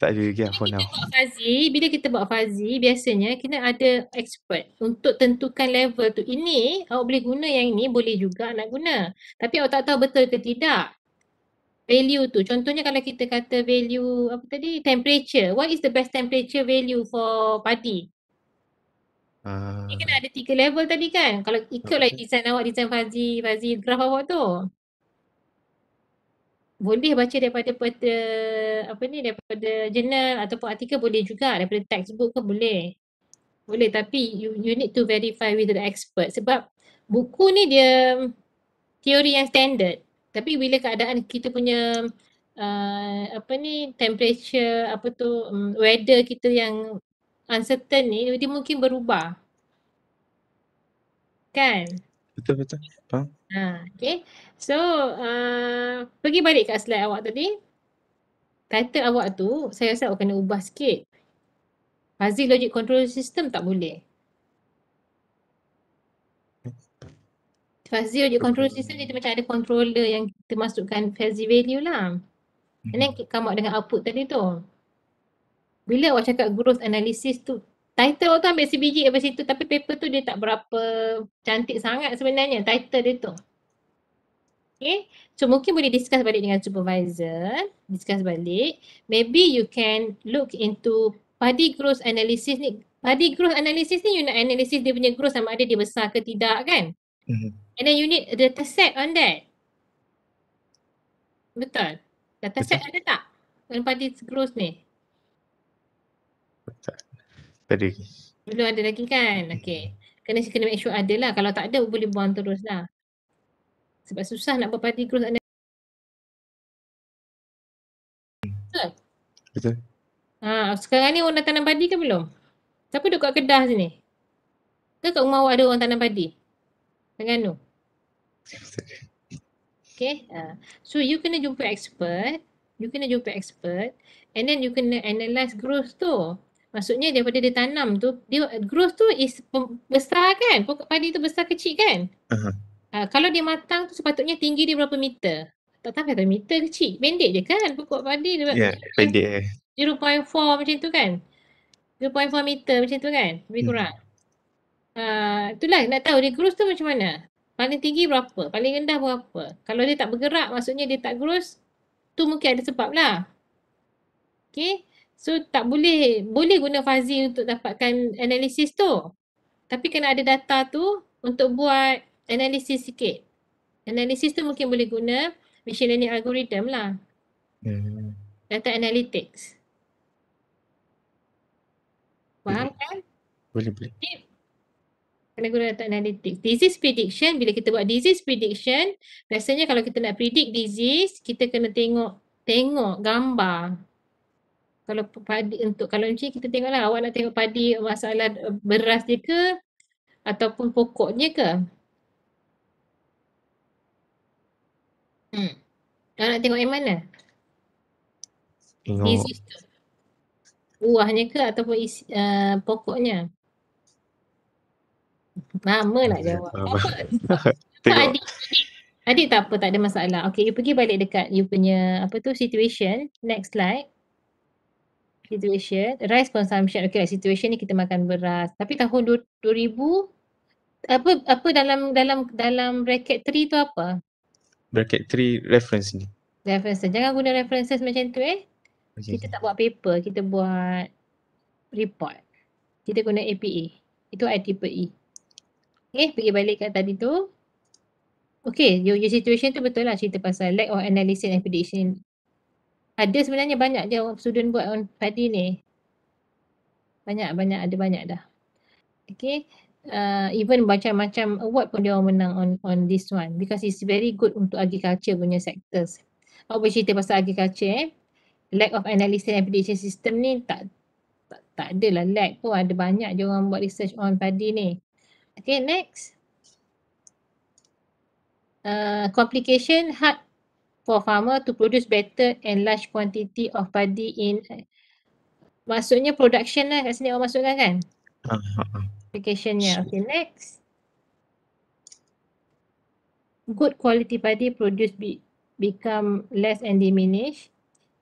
Tak ada lagi for now. Buat bila kita buat fuzzy, biasanya kena ada expert untuk tentukan level tu. Ini awak boleh guna yang ni, boleh juga nak guna. Tapi awak tak tahu betul ke tidak. Value tu, contohnya kalau kita kata value apa tadi, temperature. What is the best temperature value for padi? Uh, Ni kena ada tiga level tadi kan. Kalau ikutlah Betul. design awak, design fuzzy, fuzzy graph awak tu. Boleh baca daripada pada apa ni daripada jurnal ataupun artikel boleh juga daripada textbook ke boleh. Boleh tapi you, you need to verify with the expert sebab buku ni dia teori yang standard. Tapi bila keadaan kita punya uh, apa ni temperature apa tu um, weather kita yang uncertain ni dia mungkin berubah. Kan? betul betul. Ha, okay. So, uh, pergi balik kat slide awak tadi. Title awak tu, saya rasa awak kena ubah sikit. Fuzzy Logic Control System tak boleh. Fuzzy Logic Control System dia macam ada controller yang kita masukkan fuzzy value lah. And then come out dengan output tadi tu. Bila awak cakap growth analysis tu, title tu ambil sebiji daripada situ tapi paper tu dia tak berapa cantik sangat sebenarnya title dia tu. Okay, so mungkin boleh discuss balik dengan supervisor, discuss balik. Maybe you can look into padi growth analysis ni. Padi growth analysis ni you nak analysis dia punya growth sama ada dia besar ke tidak kan? Mhm. And then you need a data set on that. Betul. Data set ada tak? Dalam padi growth ni? Tak lagi. Belum ada lagi kan? Okay. Kena kena make sure ada lah. Kalau tak ada boleh buang terus lah. Sebab susah nak buat party growth analysis. Betul. Ha, sekarang ni orang dah tanam padi ke belum? Siapa duduk kat Kedah sini? Ke kat rumah awak ada orang tanam padi? Terengganu. Okay. Uh, so you kena jumpa expert. You kena jumpa expert. And then you kena analyse growth tu. Maksudnya daripada dia tanam tu, dia growth tu is besar kan? Pokok padi tu besar kecil kan? Aha. Uh, kalau dia matang tu sepatutnya tinggi dia berapa meter? Tak tahu berapa meter kecil. Pendek je kan pokok padi dia. Ya, pendek eh. 0.4 macam tu kan? 0.4 meter macam tu kan? Lebih Hmm. kurang. Uh, itulah nak tahu dia growth tu macam mana? Paling tinggi berapa? Paling rendah berapa? Kalau dia tak bergerak maksudnya dia tak growth tu mungkin ada sebab lah. Okay. So tak boleh, boleh guna fuzzy untuk dapatkan analisis tu. Tapi kena ada data tu untuk buat analisis sikit. Analisis tu mungkin boleh guna machine learning algorithm lah. Hmm. Data analytics. Faham kan? Boleh boleh. Kena guna data analytics. Disease prediction, bila kita buat disease prediction, biasanya kalau kita nak predict disease, kita kena tengok tengok gambar. Kalau padi untuk kalau macam kita tengoklah awak nak tengok padi masalah eh, beras dia ke ataupun pokoknya ke. Hmm. Awak nak tengok yang mana? Tengok Disease tu. Buahnya ke ataupun isi, uh, pokoknya? Lama nak jawab. Apa? [laughs] Apa Tengok adik, adik, Adik tak apa, tak ada masalah. Okay, you pergi balik dekat you punya apa tu situation. Next slide. Situation, rice consumption. Okay, situation ni kita makan beras. Tapi tahun du- 2000 apa apa dalam dalam dalam bracket 3 tu apa? Bracket 3 reference ni. References. Jangan guna references macam tu eh. Okay. Kita tak buat paper, kita buat report. Kita guna APA. Itu IEEE. Okay, pergi balik kat tadi tu. Okay, your, your situation tu betul lah cerita pasal lack of analysis and prediction. Ada sebenarnya banyak je student buat on padi ni. Banyak, banyak, ada banyak dah. Okay, uh, even macam-macam award pun dia orang menang on on this one because it's very good untuk agriculture punya sectors. Boleh cerita pasal agriculture eh. Lack of analysis and prediction system ni tak tak, tak adalah lack pun ada banyak je orang buat research on padi ni. Okay next. Uh, complication hard for farmer to produce better and large quantity of padi in maksudnya production lah kat sini orang masukkan kan? Ah, ah, ah. applicationnya. Okay, next. Good quality padi produce be, become less and diminish.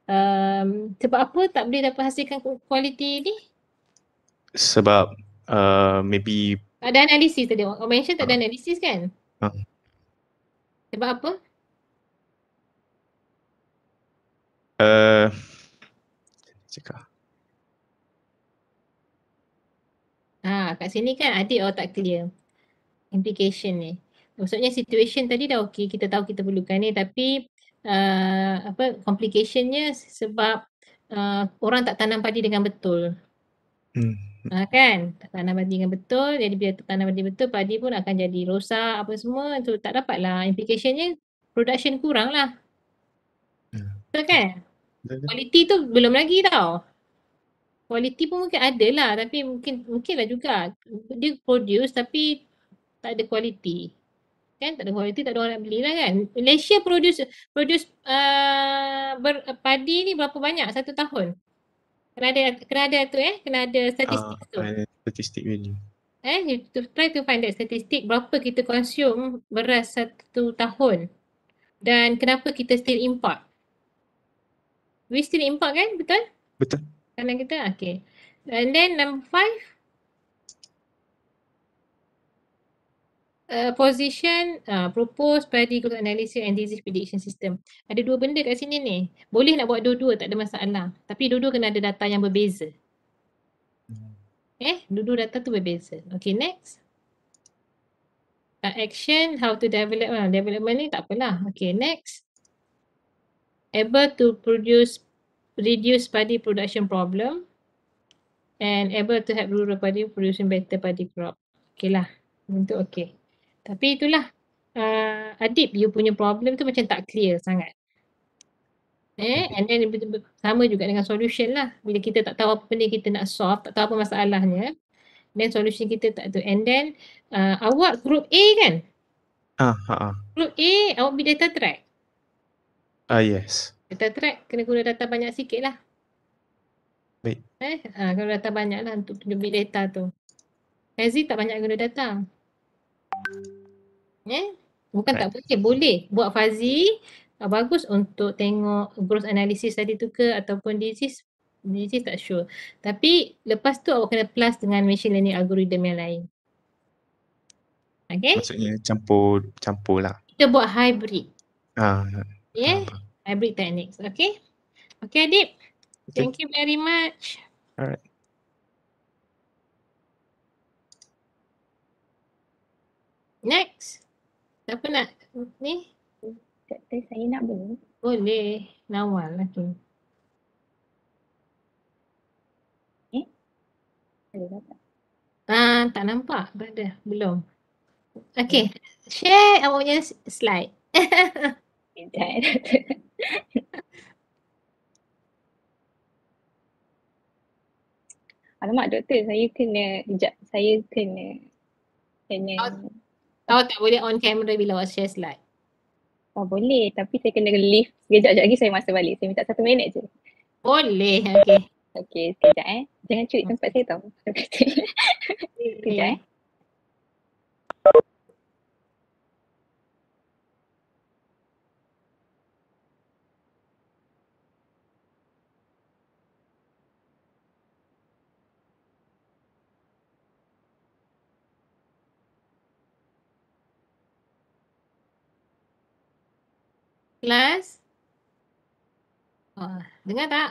Um, sebab apa tak boleh dapat hasilkan quality ni? Sebab uh, maybe Tak ada analisis tadi. Orang mention tak ada analisis kan? Ah. Sebab apa? Uh, cakap Ha, kat sini kan adik awak tak clear implication ni. Maksudnya situation tadi dah okey, kita tahu kita perlukan ni tapi uh, apa complicationnya sebab uh, orang tak tanam padi dengan betul. hmm, Ha, kan? Tak tanam padi dengan betul. Jadi bila tak tanam padi betul, padi pun akan jadi rosak apa semua. Tu tak dapat lah. Implicationnya production kurang lah. Hmm. Betul kan? Quality tu belum lagi tau. Quality pun mungkin ada lah tapi mungkin mungkin lah juga. Dia produce tapi tak ada quality. Kan tak ada quality tak ada orang nak beli lah kan. Malaysia produce produce uh, ber, padi ni berapa banyak satu tahun? Kena ada kena ada tu eh, kena ada statistik Ah, tu. uh, statistic value. Eh, you to try to find that statistik berapa kita consume beras satu tahun dan kenapa kita still import. We still import kan? Betul? Betul. Kanan kita? Okay. And then number five. Uh, position, uh, propose growth analysis and disease prediction system. Ada dua benda kat sini ni. Boleh nak buat dua-dua, tak ada masalah. Tapi dua-dua kena ada data yang berbeza. Eh, dua-dua data tu berbeza. Okay, next. Uh, action, how to develop. Uh, development ni tak apalah. Okay, next. Able to produce, reduce paddy production problem and able to help rural paddy producing better paddy crop. Okay lah, untuk okay. Tapi itulah, uh, Adib you punya problem tu macam tak clear sangat. Eh, and then sama juga dengan solution lah. Bila kita tak tahu apa benda kita nak solve, tak tahu apa masalahnya, then solution kita tak tu. And then uh, awak group A kan? Ah, ah, ah. Group A awak beli data track. Ah, yes. Data track kena guna data banyak sikit lah. Baik. Eh, uh, kalau data banyak lah untuk tunjuk big data tu. Hazi tak banyak guna data. Eh, bukan tak boleh, boleh. Buat Fazi uh, bagus untuk tengok growth analysis tadi tu ke ataupun disease disease tak sure. Tapi lepas tu awak kena plus dengan machine learning algorithm yang lain. Okay, Maksudnya campur campur lah. kita buat hybrid. Ah, Yeah, hybrid techniques. Okay. Okay Adib. Okay. Thank you very much. Alright. Next. Siapa nak ni? Doktor saya nak belum? Boleh. Nawal lah tu. Ada dapat. Ah, tak nampak berada. Belum. Okay. Share awak punya slide. [laughs] Doktor. [laughs] Alamak doktor, saya kena, sekejap, saya kena, kena, Oh. Awak tak boleh on camera bila awak share slide. oh boleh tapi saya kena leave sekejap, lagi saya masuk balik. Saya minta satu minit je. Boleh. Okay. Okey, sekejap eh. Jangan curi tempat saya tau. [laughs] Sekejap eh. Kelas? Oh, dengar tak?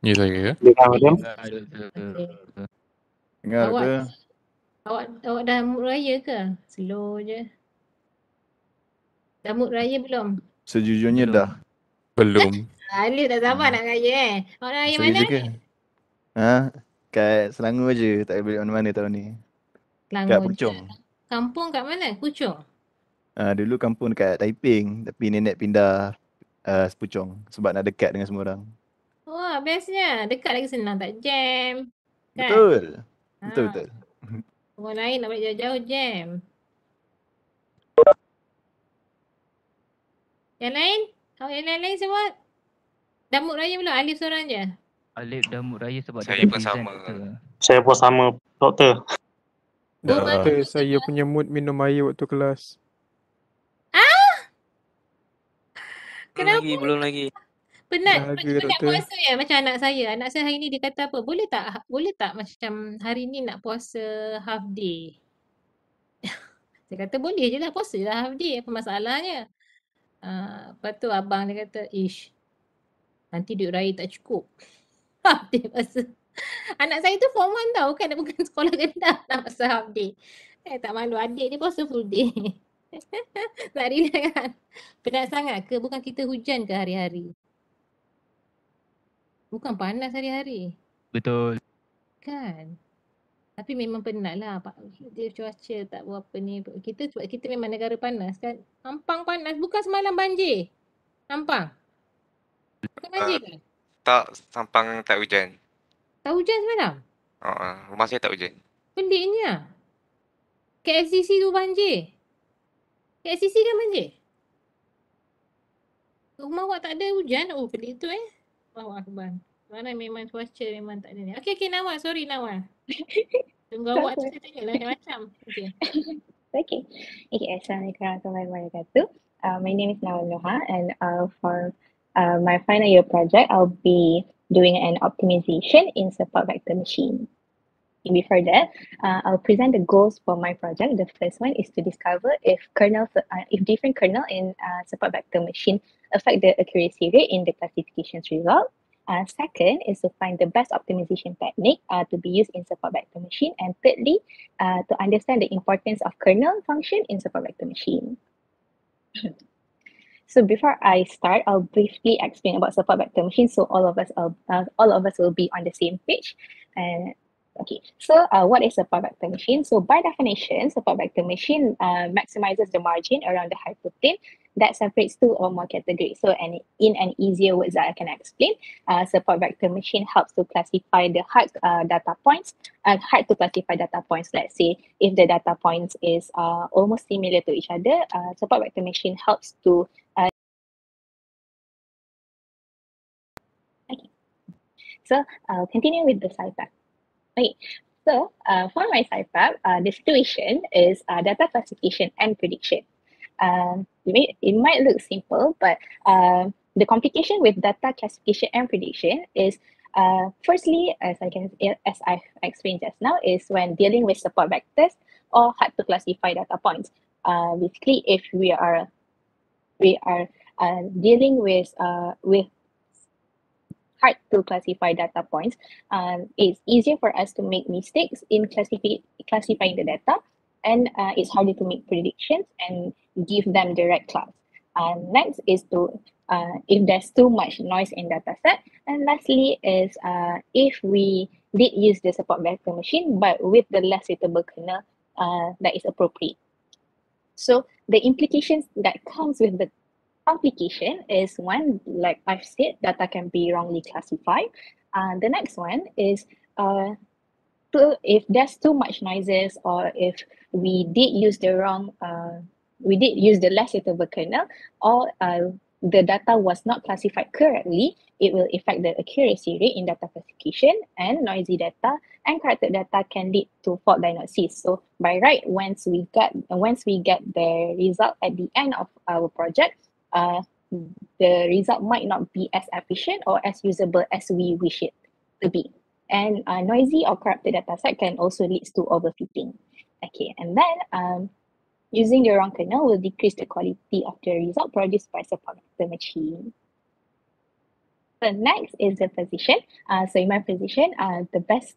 Ya saya. Dengar madam. Okey. Dengar Awak, doktor. awak, awak dah mood raya ke? Slow je. Dah mood raya belum? Sejujurnya dah. Belum. [laughs] Alif tak sabar nak raya eh. Awak raya mana ke? ni? Ha? Kat Selangor je. Tak boleh mana-mana tahun ni. Kat Selangor je. Puchong. Kampung kat mana? Puchong? Ha, dulu kampung dekat Taiping. Tapi nenek pindah uh, Puchong. Sebab nak dekat dengan semua orang. Wah, bestnya. Dekat lagi senang tak jam. Kan? Betul. Ha. Betul betul. [laughs] Orang lain nak balik jauh-jauh jam. Yang lain? Awak yang lain-lain semua? Mood raya belum? Alif seorang je? Alif mood raya sebab Saya dia pun sama. doktor. Saya pun sama doktor. Oh. Doktor, saya punya mood minum air waktu kelas. Belum Kenapa? lagi, belum lagi. Penat, Dahaga, penat puasa ya macam anak saya. Anak saya hari ni dia kata apa? Boleh tak boleh tak macam hari ni nak puasa half day? [laughs] saya kata boleh je lah puasa je lah half day. Apa masalahnya? Uh, lepas tu abang dia kata, ish nanti duit raya tak cukup. [laughs] half day puasa. Anak saya tu form 1 tau kan dia [laughs] bukan sekolah rendah nak puasa half day. Eh tak malu adik dia puasa full day. [laughs] tak relax kan? Penat sangat ke? Bukan kita hujan ke hari-hari? Bukan panas hari-hari. Betul. Kan? Tapi memang penat lah. Pak. Dia cuaca tak berapa ni. Kita sebab kita memang negara panas kan. Ampang panas. Bukan semalam banjir. Ampang. Bukan banjir ke? Tak, sampang tak hujan. Tak hujan semalam? Oh, uh, rumah saya tak hujan. Peliknya. KFCC tu banjir. KFCC kan banjir? Rumah awak tak ada hujan? Oh pelik tu eh. Allah Akbar. Mana memang cuaca memang tak ada ni. Okey okey Nawal. Sorry Nawal. [laughs] Tunggu awak tu saya tanya lah macam-macam. Okey. [laughs] Okay. Okay, Assalamualaikum warahmatullahi wabarakatuh. Uh, my name is Nawal Noha and uh, for uh, my final year project, I'll be doing an optimization in support vector machine. Before that, uh, I'll present the goals for my project. The first one is to discover if kernel, uh, if different kernel in uh, support vector machine affect the accuracy rate in the classifications result. Uh, second is to find the best optimization technique uh, to be used in support vector machine. And thirdly, uh, to understand the importance of kernel function in support vector machine. [clears throat] so before I start, I'll briefly explain about support vector machine so all of us are, uh, all of us will be on the same page. And okay, so uh, what is a support vector machine? So by definition, support vector machine uh, maximizes the margin around the hyperplane that separates two or more categories. So and in an easier words that I can explain, uh, support vector machine helps to classify the hard uh, data points uh, hard to classify data points. Let's say if the data points is uh, almost similar to each other, uh, support vector machine helps to uh, okay. So I'll continue with the SciPap. Okay. So uh, for my SciPap, uh, the situation is uh, data classification and prediction. Um, it, may, it might look simple, but uh, the complication with data classification and prediction is uh, firstly, as I can as I explained just now, is when dealing with support vectors or hard to classify data points. Uh, basically, if we are we are uh, dealing with uh, with hard to classify data points, um, it's easier for us to make mistakes in classify classifying the data, and uh, it's harder to make predictions and give them the right class. Uh, next is to uh, if there's too much noise in data set. And lastly is uh, if we did use the support vector machine, but with the less suitable kernel uh, that is appropriate. So the implications that comes with the complication is one, like I've said, data can be wrongly classified. Uh, the next one is uh, to, if there's too much noises or if we did use the wrong, uh, we did use the less suitable kernel or uh, the data was not classified correctly, it will affect the accuracy rate in data classification and noisy data and corrected data can lead to fault diagnosis. So by right, once we get once we get the result at the end of our project, uh, the result might not be as efficient or as usable as we wish it to be. And uh, noisy or corrupted data set can also lead to overfitting. Okay, and then um, using the wrong kernel will decrease the quality of the result produced by support vector machine. So next is the position. Uh, so in my position, uh, the best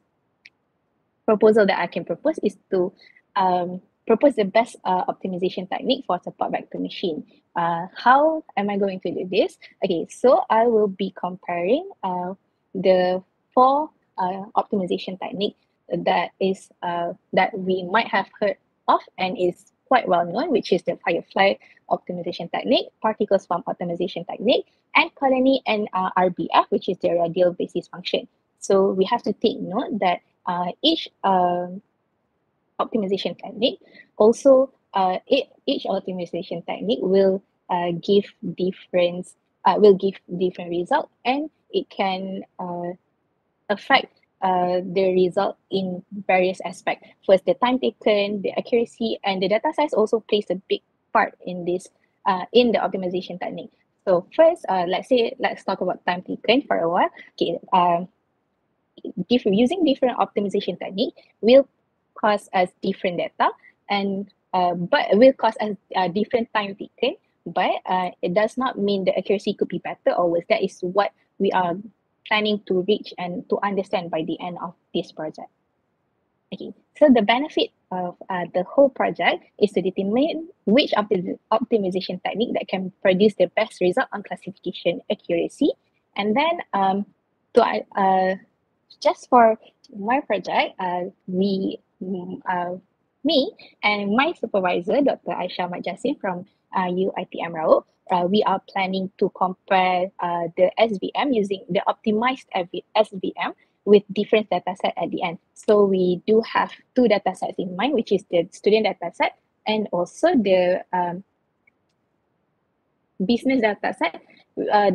proposal that I can propose is to um, propose the best uh, optimization technique for support vector machine. Uh, how am I going to do this? Okay, so I will be comparing uh, the four uh, optimization technique that is uh, that we might have heard of and is quite well known, which is the Firefly optimization technique, particle swarm optimization technique, and colony and uh, RBF, which is the radial basis function. So we have to take note that uh, each um, optimization technique also uh, it, each optimization technique will uh, give different uh, will give different result and it can uh, affect uh, the result in various aspects. First, the time taken, the accuracy, and the data size also plays a big part in this uh, in the optimization technique. So first, uh, let's say let's talk about time taken for a while. Okay, um, different using different optimization technique will cause us different data and uh, but it will cause us uh, different time taken but uh, it does not mean the accuracy could be better or worse. That is what we are planning to reach and to understand by the end of this project. Okay so the benefit of uh, the whole project is to determine which of the optimization technique that can produce the best result on classification accuracy. And then um, to uh, just for my project uh, we mm, uh, me and my supervisor, Dr. Aisha Majasin from uh, UITM Raup, uh, we are planning to compare uh, the SVM using the optimized SVM with different data set at the end. So we do have two data sets in mind, which is the student data set and also the um, business data set. Uh,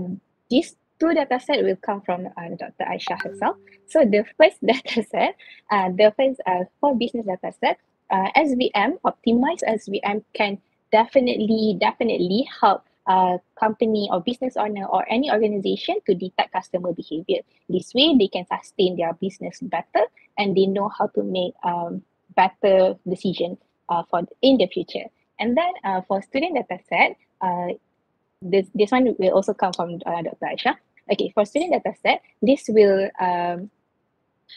these two data set will come from uh, Dr. Aisha herself. So the first [laughs] data set, uh, the first uh, for business data set, uh, SVM, optimized SVM can definitely, definitely help a company or business owner or any organization to detect customer behavior. This way, they can sustain their business better and they know how to make um, better decision uh, for in the future. And then uh, for student data set, uh, this, this one will also come from uh, Dr. Aisha. Okay, for student data set, this will um,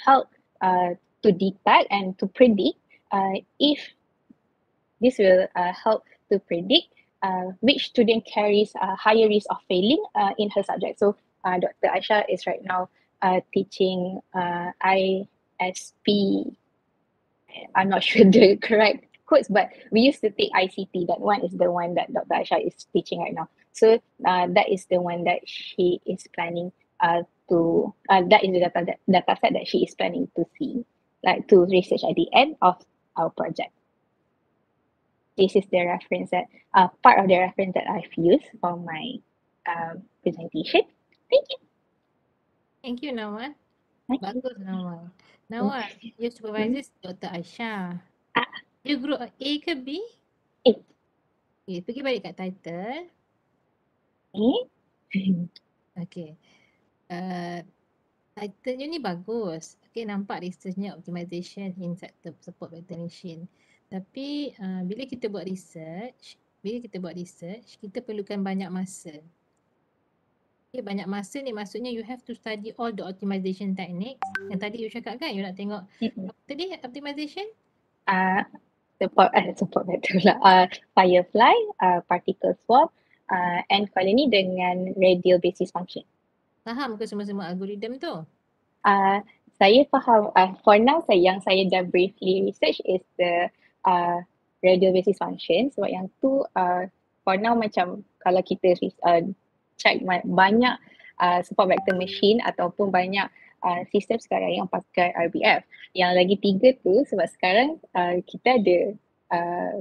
help uh, to detect and to predict uh, if this will uh, help to predict uh, which student carries a higher risk of failing uh, in her subject. So uh, Dr. Aisha is right now uh, teaching uh, ISP. I'm not [laughs] sure the correct codes, but we used to take ICT. That one is the one that Dr. Aisha is teaching right now. So uh, that is the one that she is planning uh, to, uh, that is the data, data set that she is planning to see, like to research at the end of our project. This is the reference that, uh, part of the reference that I've used for my um, presentation. Thank you. Thank you, Nawal. Thank you. Bagus, Nawal. Nawal, your supervisor is Dr. Aisyah. Ah. You group A ke B? A. Okay, pergi balik kat title. Eh? [laughs] Okay. Uh, you ni bagus. Okay, nampak researchnya optimization in sector support vector machine. Tapi uh, bila kita buat research, bila kita buat research, kita perlukan banyak masa. Okay, banyak masa ni maksudnya you have to study all the optimization techniques. Yang tadi you cakap kan, you nak tengok apa tadi optimization? uh, support uh, support betul lah uh, firefly uh, particle swap uh, and colony dengan radial basis function Faham ke semua-semua algoritma tu? uh, saya faham uh, for now saya yang saya dah briefly research is the uh, radial basis function sebab yang tu uh, for now macam kalau kita uh, check banyak uh, support vector machine ataupun banyak uh, sistem sekarang yang pakai RBF. Yang lagi tiga tu sebab sekarang uh, kita ada uh,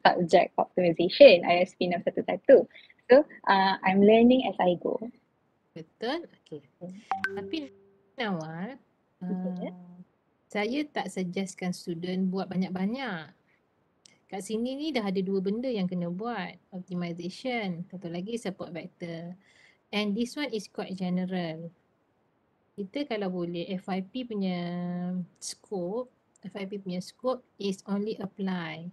subject optimization ISP 611. So uh, I'm learning as I go. Betul? Okay. Tapi Nawal, Okay. uh, saya tak suggestkan student buat banyak-banyak. Kat sini ni dah ada dua benda yang kena buat. Optimization, satu lagi support vector. And this one is quite general. Kita kalau boleh FYP punya scope, FYP punya scope is only apply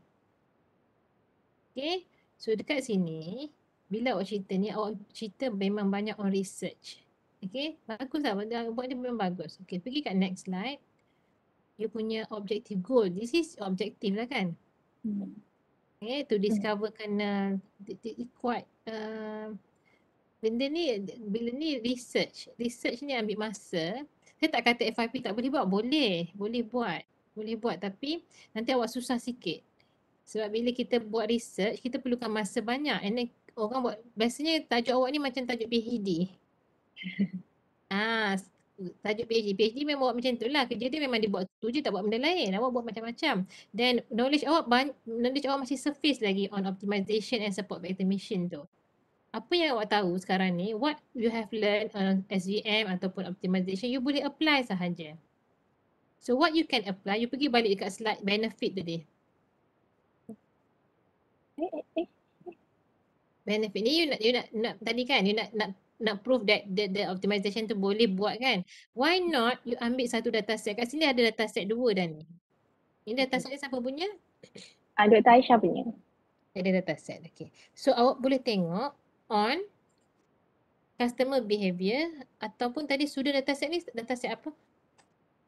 Okay. So dekat sini, bila awak cerita ni, awak cerita memang banyak on research. Okay. Bagus lah. Buat dia memang bagus. Okay. Pergi kat next slide. You punya objective goal. This is objective lah kan? Hmm. Okay. To discover kena quite uh, benda ni bila ni research. Research ni ambil masa. Saya tak kata FIP tak boleh buat. Boleh. Boleh buat. Boleh buat tapi nanti awak susah sikit. Sebab bila kita buat research, kita perlukan masa banyak. And then orang buat, biasanya tajuk awak ni macam tajuk PhD. [laughs] ah, tajuk PhD. PhD memang buat macam tu lah. Kerja dia memang dia buat tu je, tak buat benda lain. Awak buat macam-macam. Then knowledge awak, ban- knowledge awak masih surface lagi on optimization and support vector machine tu. Apa yang awak tahu sekarang ni, what you have learned on SVM ataupun optimization, you boleh apply sahaja. So what you can apply, you pergi balik dekat slide benefit tadi. Eh, eh, eh. Benefit ni you nak you nak, nak tadi kan you nak nak nak prove that the, the optimization tu boleh buat kan why not you ambil satu dataset kat sini ada dataset dua dah ni ini dataset ni siapa punya [coughs] Ah, Dr. Aisyah punya. ada dataset okay so awak boleh tengok on customer behavior ataupun tadi sudah dataset ni dataset apa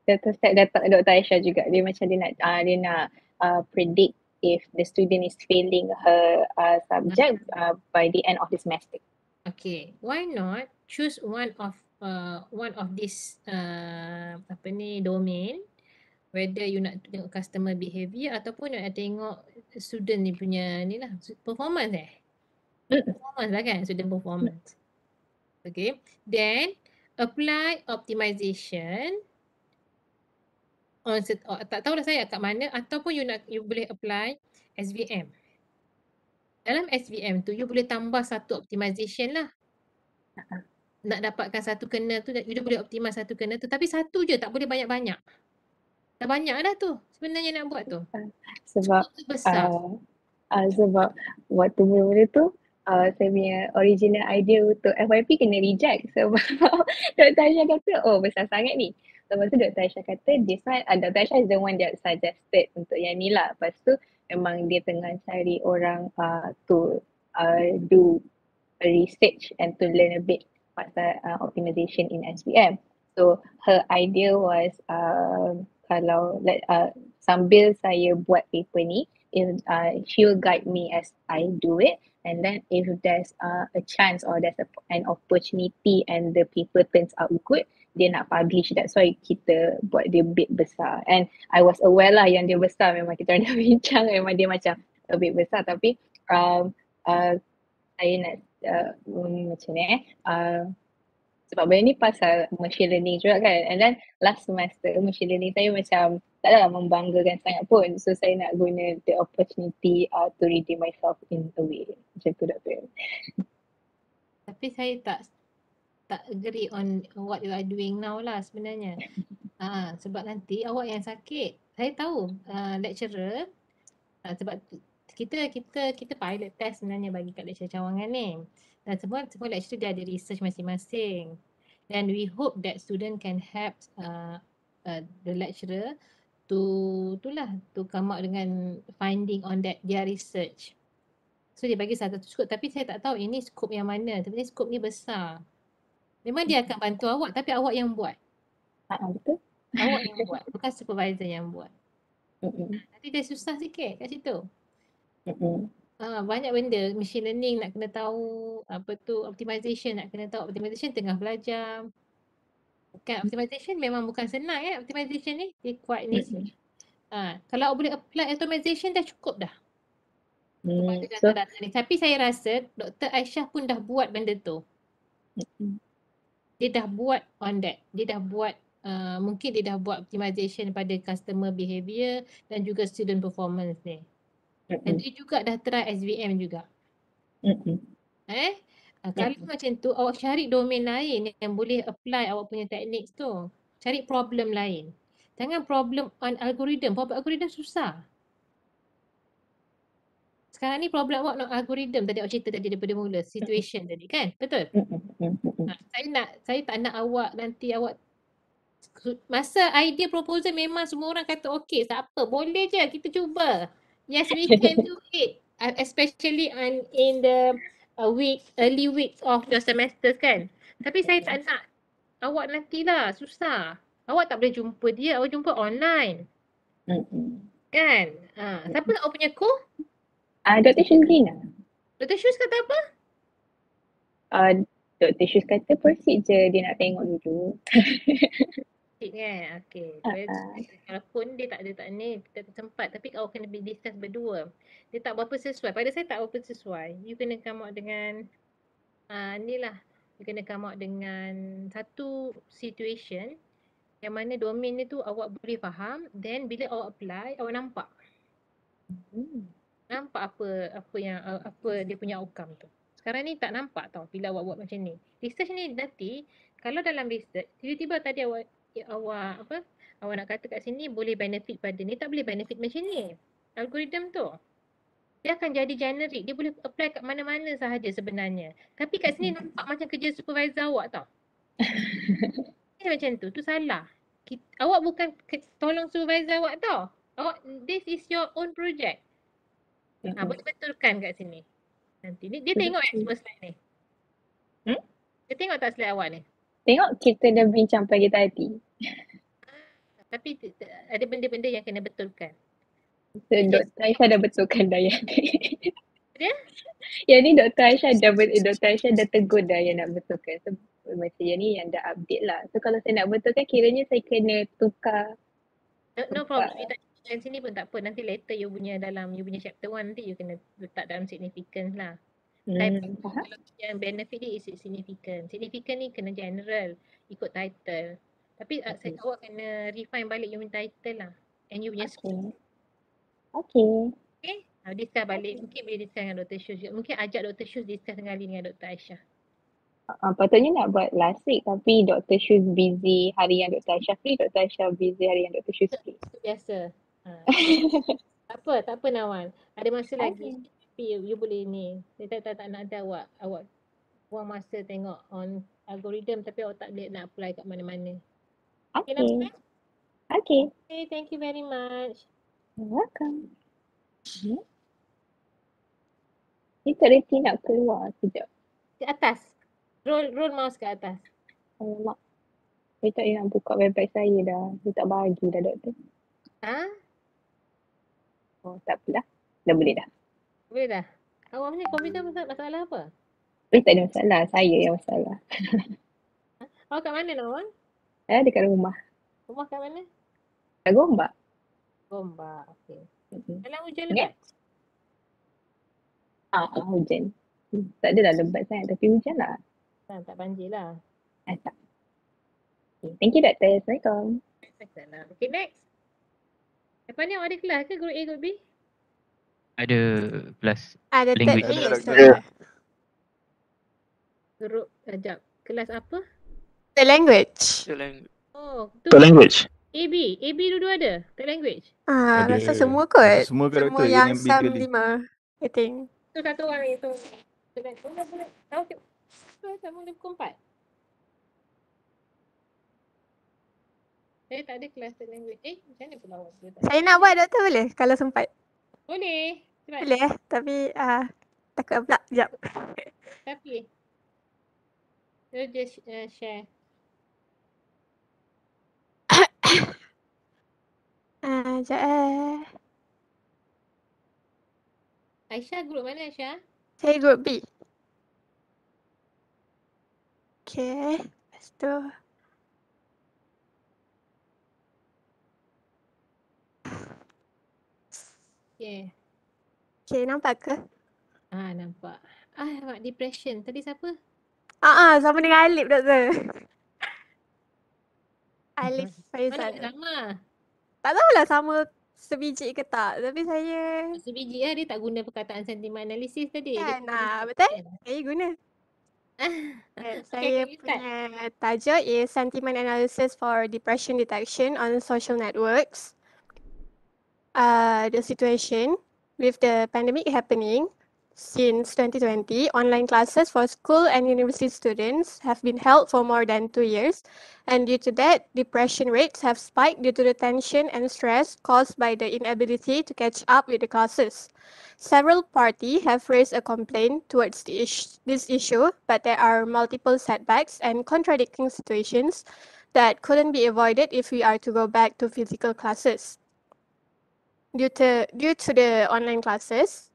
Dr. Set data Dr. Aisyah juga. Dia macam dia nak uh, dia nak uh, predict if the student is failing her uh, subject uh, by the end of the semester. Okay, why not choose one of uh, one of this uh, apa ni domain whether you nak tengok customer behavior ataupun nak tengok student ni punya ni lah performance eh. Mm. Performance lah kan, student performance. Okay, then apply optimization on set, oh, tak tahulah saya kat mana ataupun you nak you boleh apply SVM. Dalam SVM tu you boleh tambah satu optimization lah. Nak dapatkan satu kena tu you dah boleh optimize satu kena tu tapi satu je tak boleh banyak-banyak. Dah banyak dah tu sebenarnya nak buat tu. Sebab Tu besar. uh, uh, sebab waktu mula-mula tu uh, saya punya original idea untuk FYP kena reject sebab [laughs] Dr. Aisyah kata oh besar sangat ni. Lepas tu Dr. Aisyah kata this one, uh, Dr. Aisyah is the one that suggested untuk yang ni lah. Lepas tu memang dia tengah cari orang uh, to uh, do research and to learn a bit pasal uh, optimization in SVM. So her idea was uh, kalau let uh, sambil saya buat paper ni, if, uh, she will guide me as I do it. And then if there's uh, a chance or there's a, an opportunity and the paper turns out good, dia nak publish. That's why kita buat dia bit besar. And I was aware lah yang dia besar. Memang kita [laughs] dah bincang memang dia macam a bit besar. Tapi um, uh, saya nak uh, um, macam ni eh. Uh, sebab benda ni pasal machine learning juga kan. And then last semester machine learning saya macam tak adalah membanggakan sangat pun. So saya nak guna the opportunity uh, to redeem myself in a way. Macam tu doktor. Tapi saya tak tak agree on what you are doing now lah sebenarnya. [laughs] Ah sebab nanti awak yang sakit. Saya tahu uh, lecturer uh, sebab kita kita kita pilot test sebenarnya bagi kat lecturer cawangan ni. Dan semua semua lecturer dia ada research masing-masing. And we hope that student can help uh, uh, the lecturer to itulah to come out dengan finding on that their research. So dia bagi satu skop tapi saya tak tahu ini skop yang mana. Tapi skop ni besar. Memang dia akan bantu awak tapi awak yang buat. Ah, betul? Awak yang buat. Bukan supervisor yang buat. Mm-mm. Nanti dia susah sikit kat situ. Mm-mm. Ah, banyak benda machine learning nak kena tahu apa tu optimization nak kena tahu optimization tengah belajar. Bukan optimization memang bukan senang eh optimization ni dia niche. Mm-mm. Ah, kalau awak boleh apply automation dah cukup dah Mm, kepada So, ni. Tapi saya rasa Dr. Aisyah pun dah buat benda tu. mm, Dia dah buat on that. Dia dah buat uh, mungkin dia dah buat optimization pada customer behavior dan juga student performance ni. Dan mm-mm, dia juga dah try SVM juga. mm-mm. Eh? Uh, kalau macam tu awak cari domain lain yang boleh apply awak punya teknik tu. Cari problem lain. Jangan problem on algorithm. Problem algorithm susah. Sekarang ni problem awak on algorithm tadi awak cerita tadi daripada mula. Situation tadi kan? Betul? Ha, saya nak saya tak nak awak nanti awak masa idea proposal memang semua orang kata okey tak apa boleh je kita cuba yes we [laughs] can do it uh, especially on in the uh, week early weeks of your semesters kan. Tapi saya tak nak awak nantilah susah. Awak tak boleh jumpa dia, awak jumpa online. Kan? Ha, siapa awak punya co? Ah, Dr. Shuzlina. Dr. Shus kata apa? Ah, Dr. Shuz kata proceed je dia nak tengok dulu. Cik kan? Okay. Ah, Well, ah. Pun dia tak ada tak ni, kita tak sempat. Tapi awak kena be discuss berdua. Dia tak berapa sesuai. Pada saya tak berapa sesuai. You kena come out dengan uh, ni lah. You kena come out dengan satu situation yang mana domain dia tu awak boleh faham. Then bila awak apply, awak nampak. Hmm. Nampak apa apa yang apa dia punya outcome tu. Sekarang ni tak nampak tau bila awak buat macam ni. Research ni nanti kalau dalam research tiba-tiba tadi awak awak apa awak nak kata kat sini boleh benefit pada ni tak boleh benefit macam ni. Algoritma tu. Dia akan jadi generic. Dia boleh apply kat mana-mana sahaja sebenarnya. Tapi kat sini nampak macam kerja supervisor awak tau. [laughs] Dia macam tu. Tu salah. Kita, awak bukan tolong supervisor awak tau. Awak, this is your own project. Ha, boleh betulkan kat sini. Nanti ni dia tengok yang semua slide ni. Hmm? Dia tengok tak slide awak ni? Tengok kita dah bincang pagi tadi. Tapi t- t- ada benda-benda yang kena betulkan. So, Dr. Aisyah dah betulkan dah yang [laughs] Dia? Yang ni Dr. Aisyah dah Dr. Aisyah dah tegur dah yang nak betulkan. So macam yang ni yang dah update lah. So kalau saya nak betulkan kiranya saya kena tukar. No, no problem. You tak kat sini pun tak apa. Nanti later you punya dalam you punya chapter 1 nanti you kena letak dalam significance lah. Type Hmm, faham? yang benefit dia is significant. Significant ni kena general ikut title. Tapi uh, saya Okay. awak kena refine balik you punya title lah. And you punya scope. Okay. Okay. Okay? Uh, discuss balik. Mungkin boleh discuss dengan Dr. Shus juga. Mungkin ajak Dr. Shus discuss sekali dengan Dr. Aisyah. Uh, patutnya nak buat last week tapi Dr. Shuz busy hari yang Dr. Aisyah free, Dr. Aisyah busy hari yang Dr. Shuz free. Itu biasa. Ha. tak apa, tak apa Nawan. Ada masa lagi. Tapi you, you boleh ni. Saya tak, tak, tak nak ada awak. Awak buang masa tengok on algorithm tapi awak tak boleh nak apply kat mana-mana. Okay, Okay. Okay. Okay, thank you very much. You're welcome. Hmm? Ni Kak Reti nak keluar sekejap. Ke atas. Roll roll mouse ke atas. Alamak. Dia tak nak buka website saya dah. Dia tak bagi dah doktor. Ha? Oh tak apalah. Dah boleh dah. Boleh dah? Awak punya komputer masalah, masalah apa? Eh tak ada masalah. Saya yang masalah. [laughs] Awak kat mana Nawan? Saya dekat rumah. Rumah kat mana? Kat Gombak. Gombak. Mm-mm. Dalam hujan lebat? Ah, ah, hujan. Hmm, Tak adalah lebat sangat tapi hujan lah. Tak, tak banjir lah. Ah, tak. Okay. Thank you doktor. Assalamualaikum. Salah. Okay, next. Lepas ni awak ada kelas ke group A, group B? Ada plus Ada language. A Ada, doktor. Group, sekejap. Kelas apa? third language. Oh, tu Third language. AB. AB dua-dua ada? Third language? Ah, Ada. rasa semua kot. Semua Semua doktor yang yang SAM lima, I think. Tu satu orang tu. Boleh. Tahu ke? Boleh tak boleh pukul empat? Saya tak ada kelas third language. Eh, macam mana pula awak boleh tak? Saya nak buat doktor boleh kalau sempat. Boleh. Cepat. Boleh eh. Tapi ah takut pula. Sekejap. [laughs] Tapi. You just uh, share. [coughs] Ah, sekejap eh. Aisyah group mana Aisyah? Saya group B. Okay. Lepas tu. Yeah. Okay, nampak ke? Ah, nampak. Ah, nampak depression. Tadi siapa? Ah, ah sama dengan Alif doktor. [laughs] Alif Mana Faizal. sama? Tak tahulah sama sebiji ke tak. Tapi saya Sebiji lah dia tak guna perkataan sentiment analysis tadi. kan ah, betul? Saya guna. [laughs] Eh, okay, Saya okay, punya tajuk is Sentiment Analysis for Depression Detection on Social Networks. Uh, the situation with the pandemic happening, Since 2020, online classes for school and university students have been held for more than two years, and due to that, depression rates have spiked due to the tension and stress caused by the inability to catch up with the classes. Several parties have raised a complaint towards is- this issue, but there are multiple setbacks and contradicting situations that couldn't be avoided if we are to go back to physical classes. Due to, due to the online classes,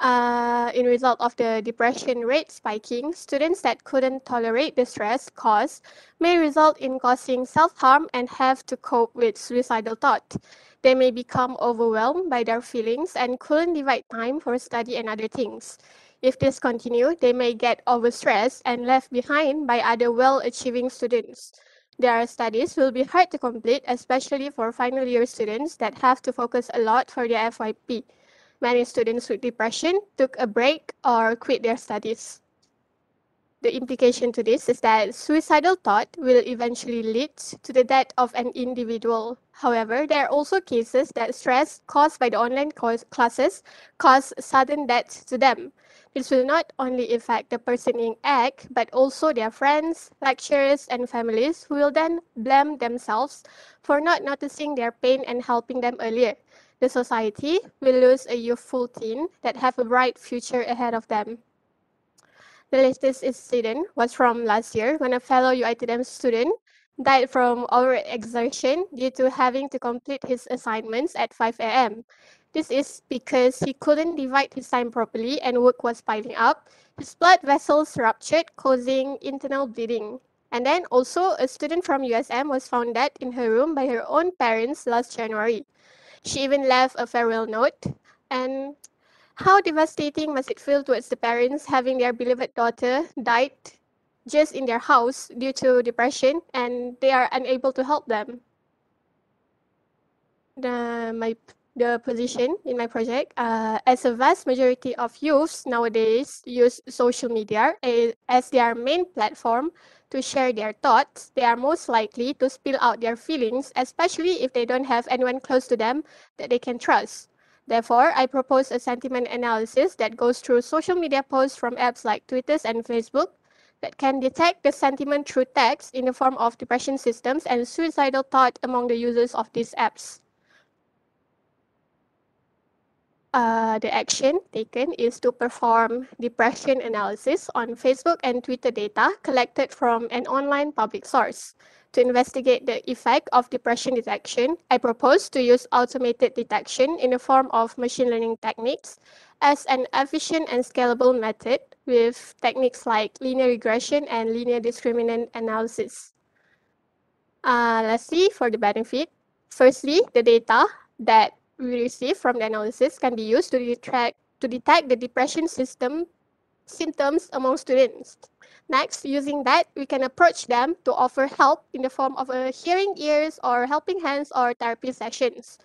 uh, in result of the depression rate spiking, students that couldn't tolerate the stress caused may result in causing self-harm and have to cope with suicidal thought. They may become overwhelmed by their feelings and couldn't divide time for study and other things. If this continue, they may get overstressed and left behind by other well-achieving students. Their studies will be hard to complete, especially for final year students that have to focus a lot for their FYP. Many students with depression took a break or quit their studies. The implication to this is that suicidal thought will eventually lead to the death of an individual. However, there are also cases that stress caused by the online course classes cause sudden death to them. This will not only affect the person in act, but also their friends, lecturers, and families who will then blame themselves for not noticing their pain and helping them earlier. The society will lose a youthful teen that have a bright future ahead of them. The latest incident was from last year when a fellow UITM student died from overexertion due to having to complete his assignments at 5 a.m. This is because he couldn't divide his time properly and work was piling up. His blood vessels ruptured, causing internal bleeding. And then also, a student from USM was found dead in her room by her own parents last January. She even left a farewell note. And how devastating must it feel towards the parents having their beloved daughter died just in their house due to depression and they are unable to help them? The, my the position in my project, uh, as a vast majority of youths nowadays use social media as their main platform to share their thoughts, they are most likely to spill out their feelings, especially if they don't have anyone close to them that they can trust. Therefore, I propose a sentiment analysis that goes through social media posts from apps like Twitter and Facebook that can detect the sentiment through text in the form of depression systems and suicidal thought among the users of these apps. Uh, the action taken is to perform depression analysis on Facebook and Twitter data collected from an online public source. To investigate the effect of depression detection, I propose to use automated detection in the form of machine learning techniques as an efficient and scalable method with techniques like linear regression and linear discriminant analysis. Uh, let's see for the benefit. Firstly, the data that we receive from the analysis can be used to detect to detect the depression system symptoms among students. Next, using that, we can approach them to offer help in the form of a hearing ears or helping hands or therapy sessions.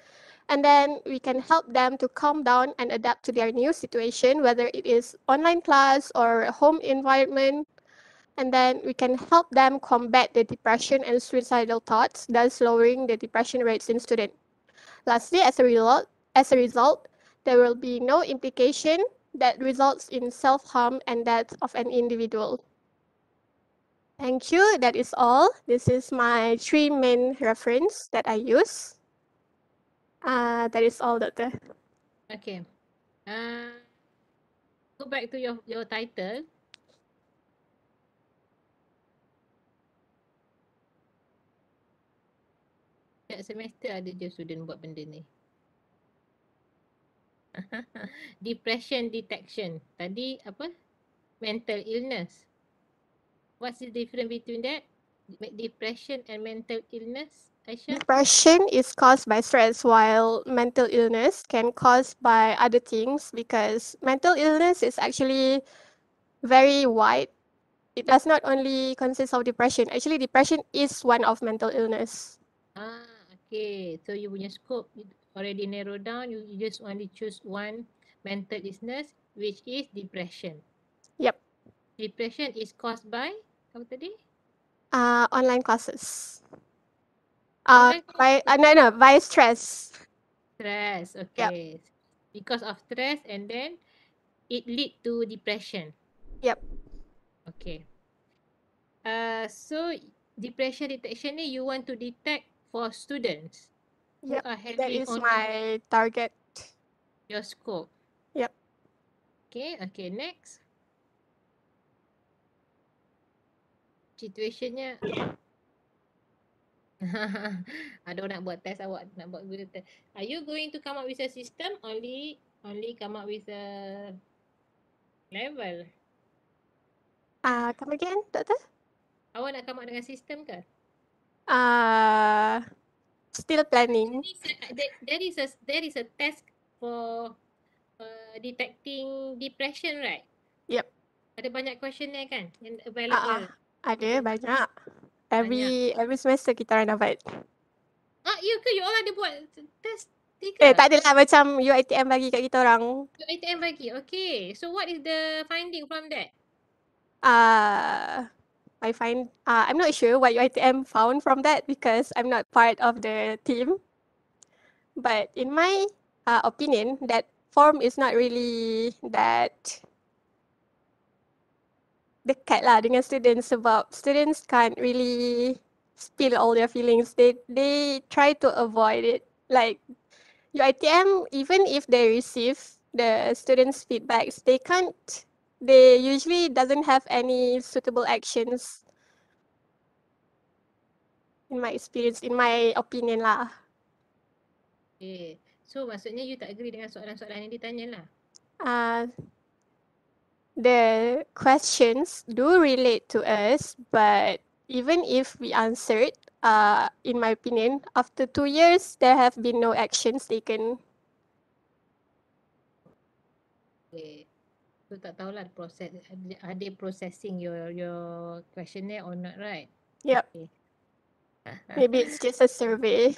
And then we can help them to calm down and adapt to their new situation, whether it is online class or home environment. And then we can help them combat the depression and suicidal thoughts, thus lowering the depression rates in students. Lastly, as a result, as a result, there will be no implication that results in self-harm and death of an individual. Thank you. That is all. This is my three main reference that I use. Uh, that is all, Doctor. Okay. Uh, go back to your your title. Setiap semester ada je student buat benda ni. [laughs] Depression detection. Tadi apa? Mental illness. What's the difference between that? Depression and mental illness, Aisyah? Depression is caused by stress, while mental illness can cause by other things because mental illness is actually very wide. It does not only consist of depression. Actually, depression is one of mental illness. Ah, okay. So you punya scope you already narrow down. You, you just only choose one mental illness, which is depression. Yep. Depression is caused by apa tadi? Uh, online classes. Uh, Online by uh, no no by stress. Stress. Okay. Because of stress and then it lead to depression. Yep. Okay. Uh, so depression detection ni you want to detect for students who Yep. are That is my target. your scope. Yep. Okay, okay, next. Situationnya [laughs] ada orang nak buat test awak nak buat guna test. Are you going to come up with a system only only come up with a level? Ah, come again, Doctor? Awak nak come up dengan sistem ke? Uh, still planning. There, is a there is a test for uh, detecting depression, right? Yep. Ada banyak questionnaire kan yang Ah, ah, available. ada banyak. Every every semester kita orang dapat. Ah, you ke you all ada buat test tiga? Eh, tak adalah macam UiTM bagi kat kita orang. You ATM bagi. Okay. So what is the finding from that? Uh, I find uh, I'm not sure what UiTM found from that because I'm not part of the team. But in my uh, opinion, that form is not really that dekat lah dengan students sebab students can't really spill all their feelings. They they try to avoid it. Like UiTM, even if they receive the students' feedbacks, they can't they usually doesn't have any suitable actions in my experience in my opinion lah Okay. So maksudnya you tak agree dengan soalan-soalan yang ditanya lah. uh, the questions do relate to us but even if we answered uh, in my opinion after two years there have been no actions taken Okay. So tak tahulah proses are they processing your your questionnaire or not, right? yep Okay. [laughs] maybe it's just a survey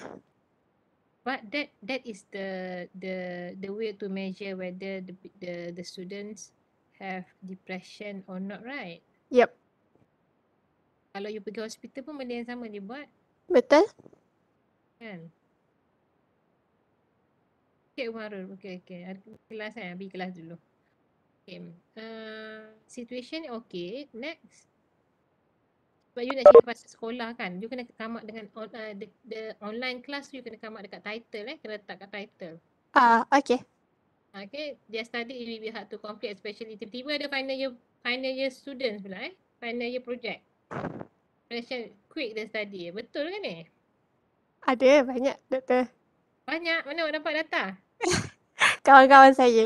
But that that is the the the way to measure whether the the the students have depression or not, right? yep Kalau you pergi hospital pun benda yang sama dia buat, betul kan? Okay, Umarul. Okay, okay. Kelas kan? Pergi kelas dulu. Okay. Uh, situation okay. Next. Sebab you nak cerita pasal sekolah kan, you kena come up dengan on, uh, the, the online class you kena come up dekat title eh, kena letak kat title. ah okay Okay, their study it will be hard to complete especially tiba-tiba ada final year final year students pula eh, final year project. Macam quick the study. Betul ke ni? ada banyak doktor Banyak. Mana awak dapat data? [laughs] kawan-kawan saya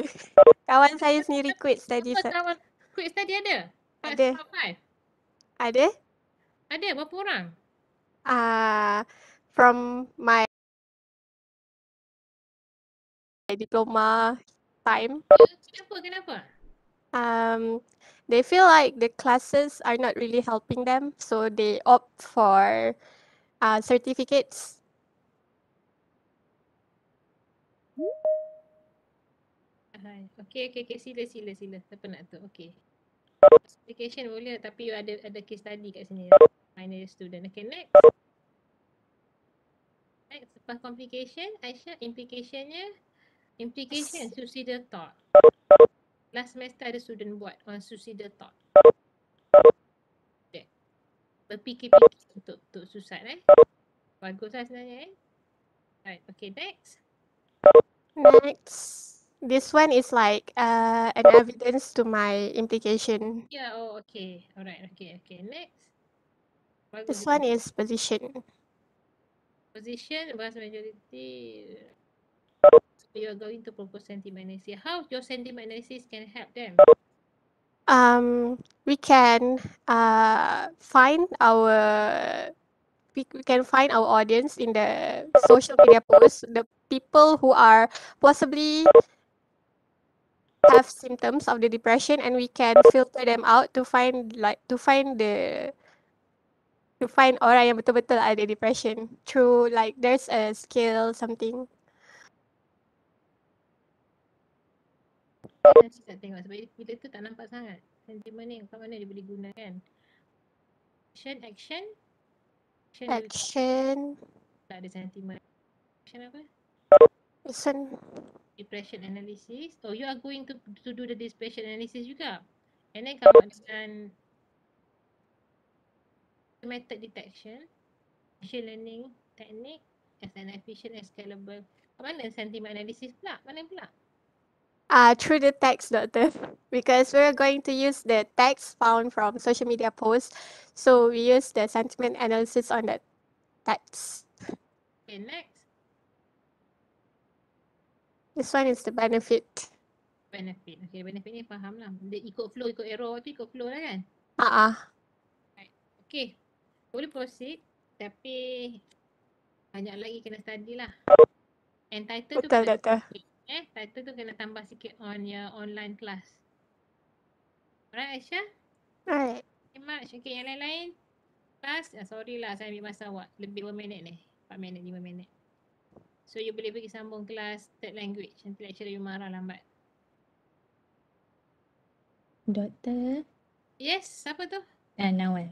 kawan saya sendiri quit study kawan quick study ada? Ada. ada Ada berapa orang? uh, from my diploma time Kenapa? Kenapa? um, they feel like the classes are not really helping them so they opt for uh, certificates Okay, okay, okay. Sila, sila, sila. Siapa nak tu? Okay. Application boleh tapi ada ada case study kat sini. Final student. Okay, next. Next, lepas complication, Aisyah, implicationnya, implication suicidal thought. Last semester ada student buat on suicidal thought. Okay. Berfikir-fikir untuk, untuk suicide eh. Bagus lah sebenarnya eh. Right, okay, next. next this one is like uh, an evidence to my implication. Yeah, oh, okay. Alright, okay, okay. Next. This one is position. Position vast majority. So you're going to propose sentiment analysis. How your sentiment analysis can help them? Um we can uh find our we, we can find our audience in the social media posts. The people who are possibly have symptoms of the depression and we can filter them out to find like to find the to find orang yang betul-betul ada depression through like there's a scale something. Nanti tak tengok sebab bila tu tak nampak sangat. Sentiment ni kat mana dia boleh gunakan? Action action? Action, dia action. Tak ada sentiment action apa? One depression analysis. Oh, you are going to to do the depression analysis juga. And then come up dengan method detection, machine learning technique as an efficient and scalable. Mana sentiment analysis pula? Mana pula? Uh, through the text, Doctor, because we're going to use the text found from social media posts. So we use the sentiment analysis on that text. Okay, next. This one is the benefit. Benefit. Okay, benefit ni faham lah. Dia ikut flow, ikut arrow tu ikut flow lah kan? Uh-uh. Okay. Boleh proceed. Tapi banyak lagi kena study lah. And title tu Betul, kena Doctor. eh, title tu kena tambah sikit on your online class. Alright Aisyah? Alright. Okay, much. Okay, yang lain-lain. Class, ah, sorry lah saya ambil masa awak. Lebih berapa minit ni? 4 minit, 5 minit. So you boleh pergi sambung kelas third language. Nanti lecturer you marah lambat. Doktor, Yes, siapa tu? ah, Nawal.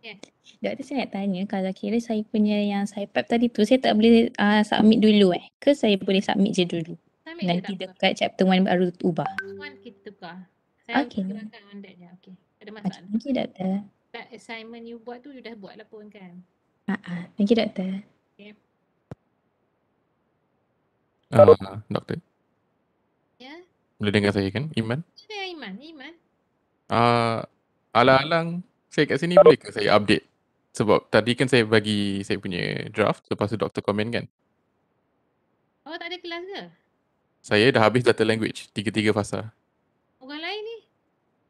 Yeah. [laughs] Doktor saya nak tanya kalau kira saya punya yang saya prep tadi tu saya tak boleh uh, submit dulu eh? Ke saya boleh submit je dulu? Submit Nanti tak apa. dekat chapter 1 baru ubah. One kita tukar. Saya Okay. okay. on that je. Okay. Ada Okay, masalah. thank you doktor. That assignment you buat tu you dah buat lah pun kan? Ah, ah, thank you doktor. Okay. Uh, doktor, Ya. boleh dengar saya kan? Iman? Ada Iman. Iman. Uh, alang-alang saya kat sini boleh ke saya update? Sebab tadi kan saya bagi saya punya draft lepas tu doktor komen kan. Awak tak ada kelas ke? Saya dah habis data language, tiga-tiga fasa. Orang lain ni?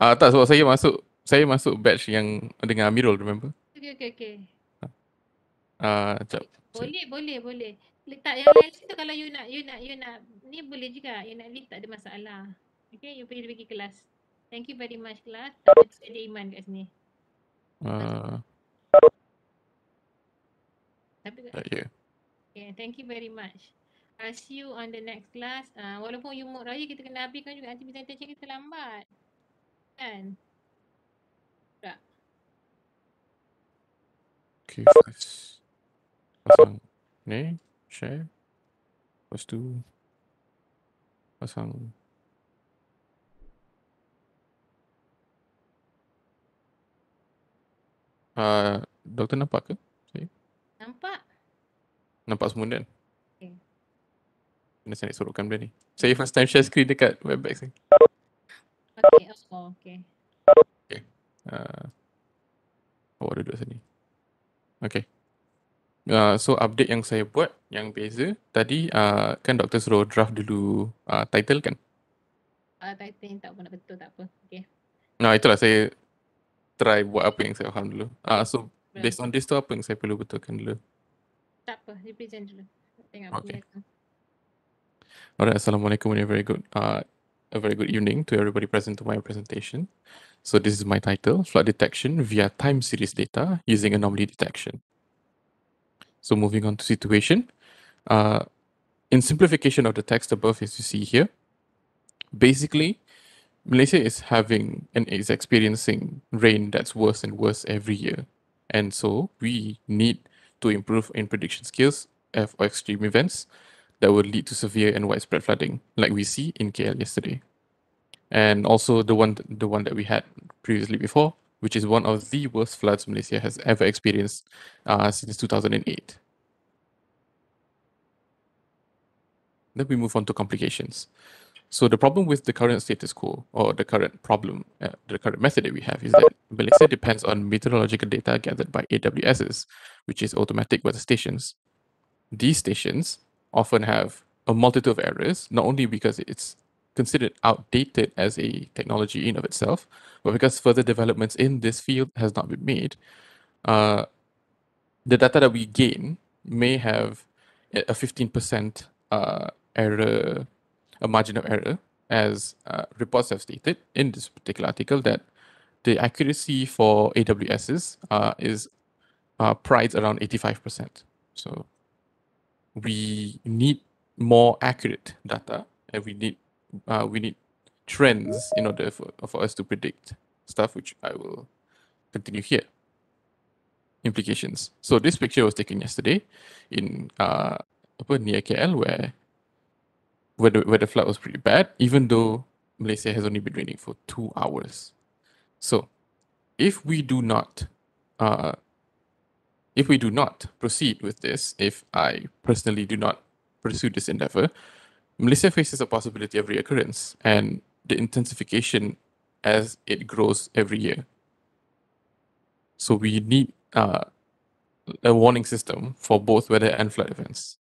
Ah uh, tak sebab saya masuk saya masuk batch yang dengan Amirul remember? Okay, okay, okay. Ah uh, jap. Boleh, boleh, boleh. Letak yang lain situ kalau you nak, you nak, you nak, ni boleh juga. You nak leave tak ada masalah. Okay, you pergi pergi kelas. Thank you very much kelas. Tak ada Iman kat sini. Uh, Tapi uh, yeah. Okay, thank you very much. I'll see you on the next class. Uh, walaupun you mood raya kita kena habiskan juga nanti presentation kita lambat. Kan? Tak. Okay, first. Pasang ni, share. Lepas tu pasang Uh, doktor nampak ke? Saya? Nampak? Nampak semua kan? Okay. Kena saya nak sorokkan benda ni. Saya first time share screen dekat Webex ni. Okay, oh, okay. Uh, awak duduk sini. Okay. Uh, so update yang saya buat yang beza tadi uh, kan doktor suruh draft dulu uh, title kan? Uh, title ni tak apa nak betul tak apa. Okay. Nah itulah saya try buat apa yang saya faham dulu. Ah uh, so based on this tu apa yang saya perlu betulkan dulu? Tak apa, you present dulu. Tengok Okay. okay. Alright, assalamualaikum and a very good uh a very good evening to everybody present to my presentation. So this is my title, flood detection via time series data using anomaly detection. So moving on to situation. Uh, in simplification of the text above as you see here, basically Malaysia is having and is experiencing rain that's worse and worse every year. And so we need to improve in prediction skills of extreme events that would lead to severe and widespread flooding, like we see in KL yesterday. And also the one the one that we had previously before, which is one of the worst floods Malaysia has ever experienced uh, since 2008. Then we move on to complications. So the problem with the current status quo, or the current problem, uh, the current method that we have, is that Malaysia depends on meteorological data gathered by AWSs, which is automatic weather stations. These stations often have a multitude of errors, not only because it's considered outdated as a technology in of itself, but because further developments in this field has not been made. Uh, the data that we gain may have a a 15% uh, error, a margin of error, as uh, reports have stated in this particular article that the accuracy for AWSs uh, is uh, priced around 85%. So we need more accurate data and we need uh, we need trends in order for, for us to predict stuff which I will continue here. Implications. So this picture was taken yesterday in uh, near KL where where the, where the flood was pretty bad, even though Malaysia has only been raining for two hours. So, if we do not, uh, if we do not proceed with this, if I personally do not pursue this endeavor, Malaysia faces a possibility of reoccurrence and the intensification as it grows every year. So we need uh, a warning system for both weather and flood events.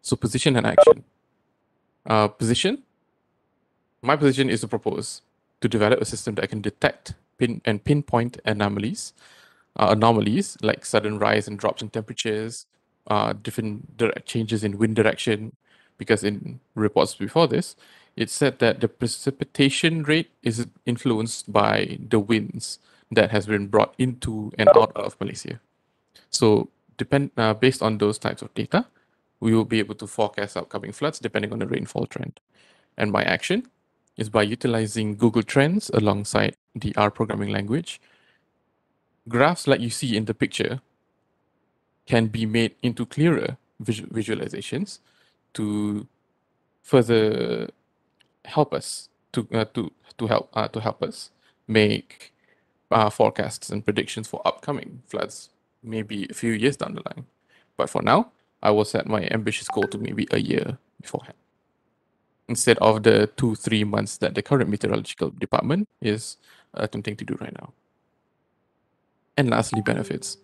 So position and action. Uh, position. My position is to propose to develop a system that can detect pin and pinpoint anomalies, uh, anomalies like sudden rise and drops in temperatures, uh, different direct changes in wind direction. Because in reports before this, it said that the precipitation rate is influenced by the winds that has been brought into and out of Malaysia. So depend uh, based on those types of data, we will be able to forecast upcoming floods depending on the rainfall trend. And my action is by utilizing Google Trends alongside the R programming language. Graphs like you see in the picture can be made into clearer visual visualizations to further help us to uh, to to help uh, to help us make uh, forecasts and predictions for upcoming floods maybe a few years down the line. But for now, I will set my ambitious goal to maybe a year beforehand. Instead of the two, three months that the current meteorological department is attempting to do right now. And lastly, benefits.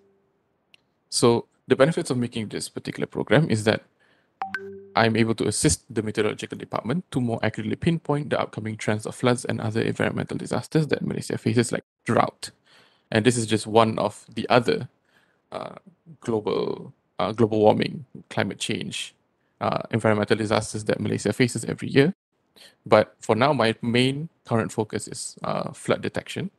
So the benefits of making this particular program is that I'm able to assist the meteorological department to more accurately pinpoint the upcoming trends of floods and other environmental disasters that Malaysia faces, like drought. And this is just one of the other uh, global uh, global warming, climate change, uh, environmental disasters that Malaysia faces every year. But for now, my main current focus is uh, flood detection.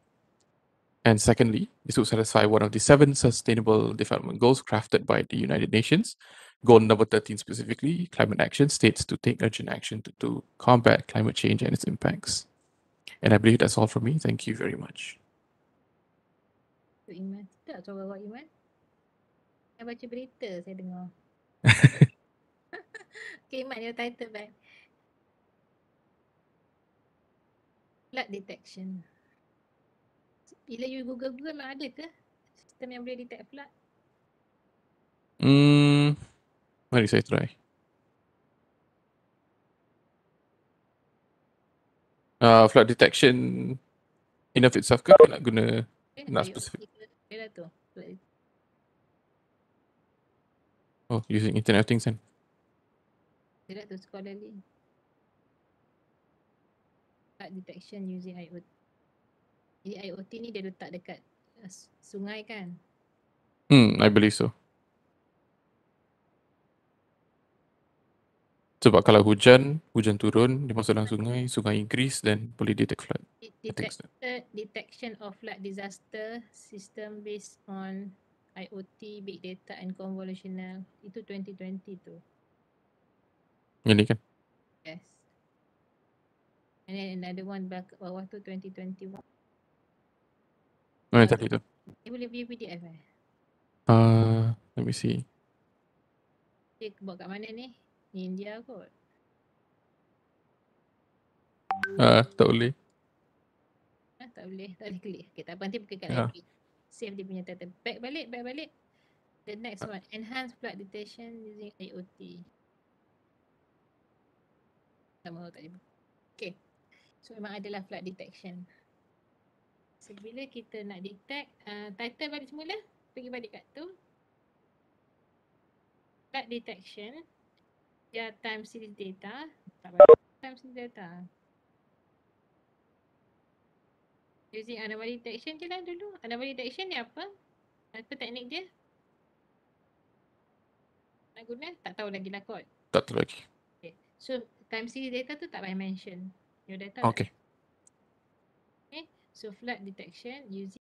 And secondly, this will satisfy one of the seven sustainable development goals crafted by the United Nations. Goal number 13 specifically, climate action states to take urgent action to, to combat climate change and its impacts. And I believe that's all from me. Thank you very much. Iman. Tak suara awak Iman. Saya baca berita saya dengar. okay Iman, your title back. Flood detection. Bila you google-google memang ada ke sistem yang boleh detect flood? Hmm, mari saya try. Uh, flood detection in of itself ke nak guna Eh, nak? Dia dah tu. Oh, using Internet of Things kan? Dia dah tu scholarly. Flood detection using IoT. Jadi IoT ni dia letak dekat uh, sungai kan? Hmm, I believe so. Sebab kalau hujan, hujan turun, dia masuk dalam sungai, sungai increase, then boleh detect flood. Detector detection of flood disaster system based on IoT, big data and convolutional. Itu 2020 tu. Yang ni kan? Yes. And then another one back bawah tu 2021. Mana tadi tu? Dia boleh view PDF eh? Uh, let me see. Dia buat kat mana ni? India kot. Uh, tak boleh. Ah, tak boleh, tak boleh klik. Okay, tak apa nanti buka kat Ya. library. Save dia punya title. Back balik, back balik. The next one, enhance flood detection using IoT. Mahu tak boleh. Okay. So memang adalah flood detection. So bila kita nak detect, uh, title balik semula. Pergi balik kat tu. Flood detection. Dia time series data. Tak balik. Time series data. Using anomaly detection je lah dulu. Anomaly detection ni apa? Apa teknik dia? Nak guna? Tak tahu lagi lah kot. Tak tahu lagi. Okay. So time series data tu tak payah mention. Your data Okay. Okay. So flood detection using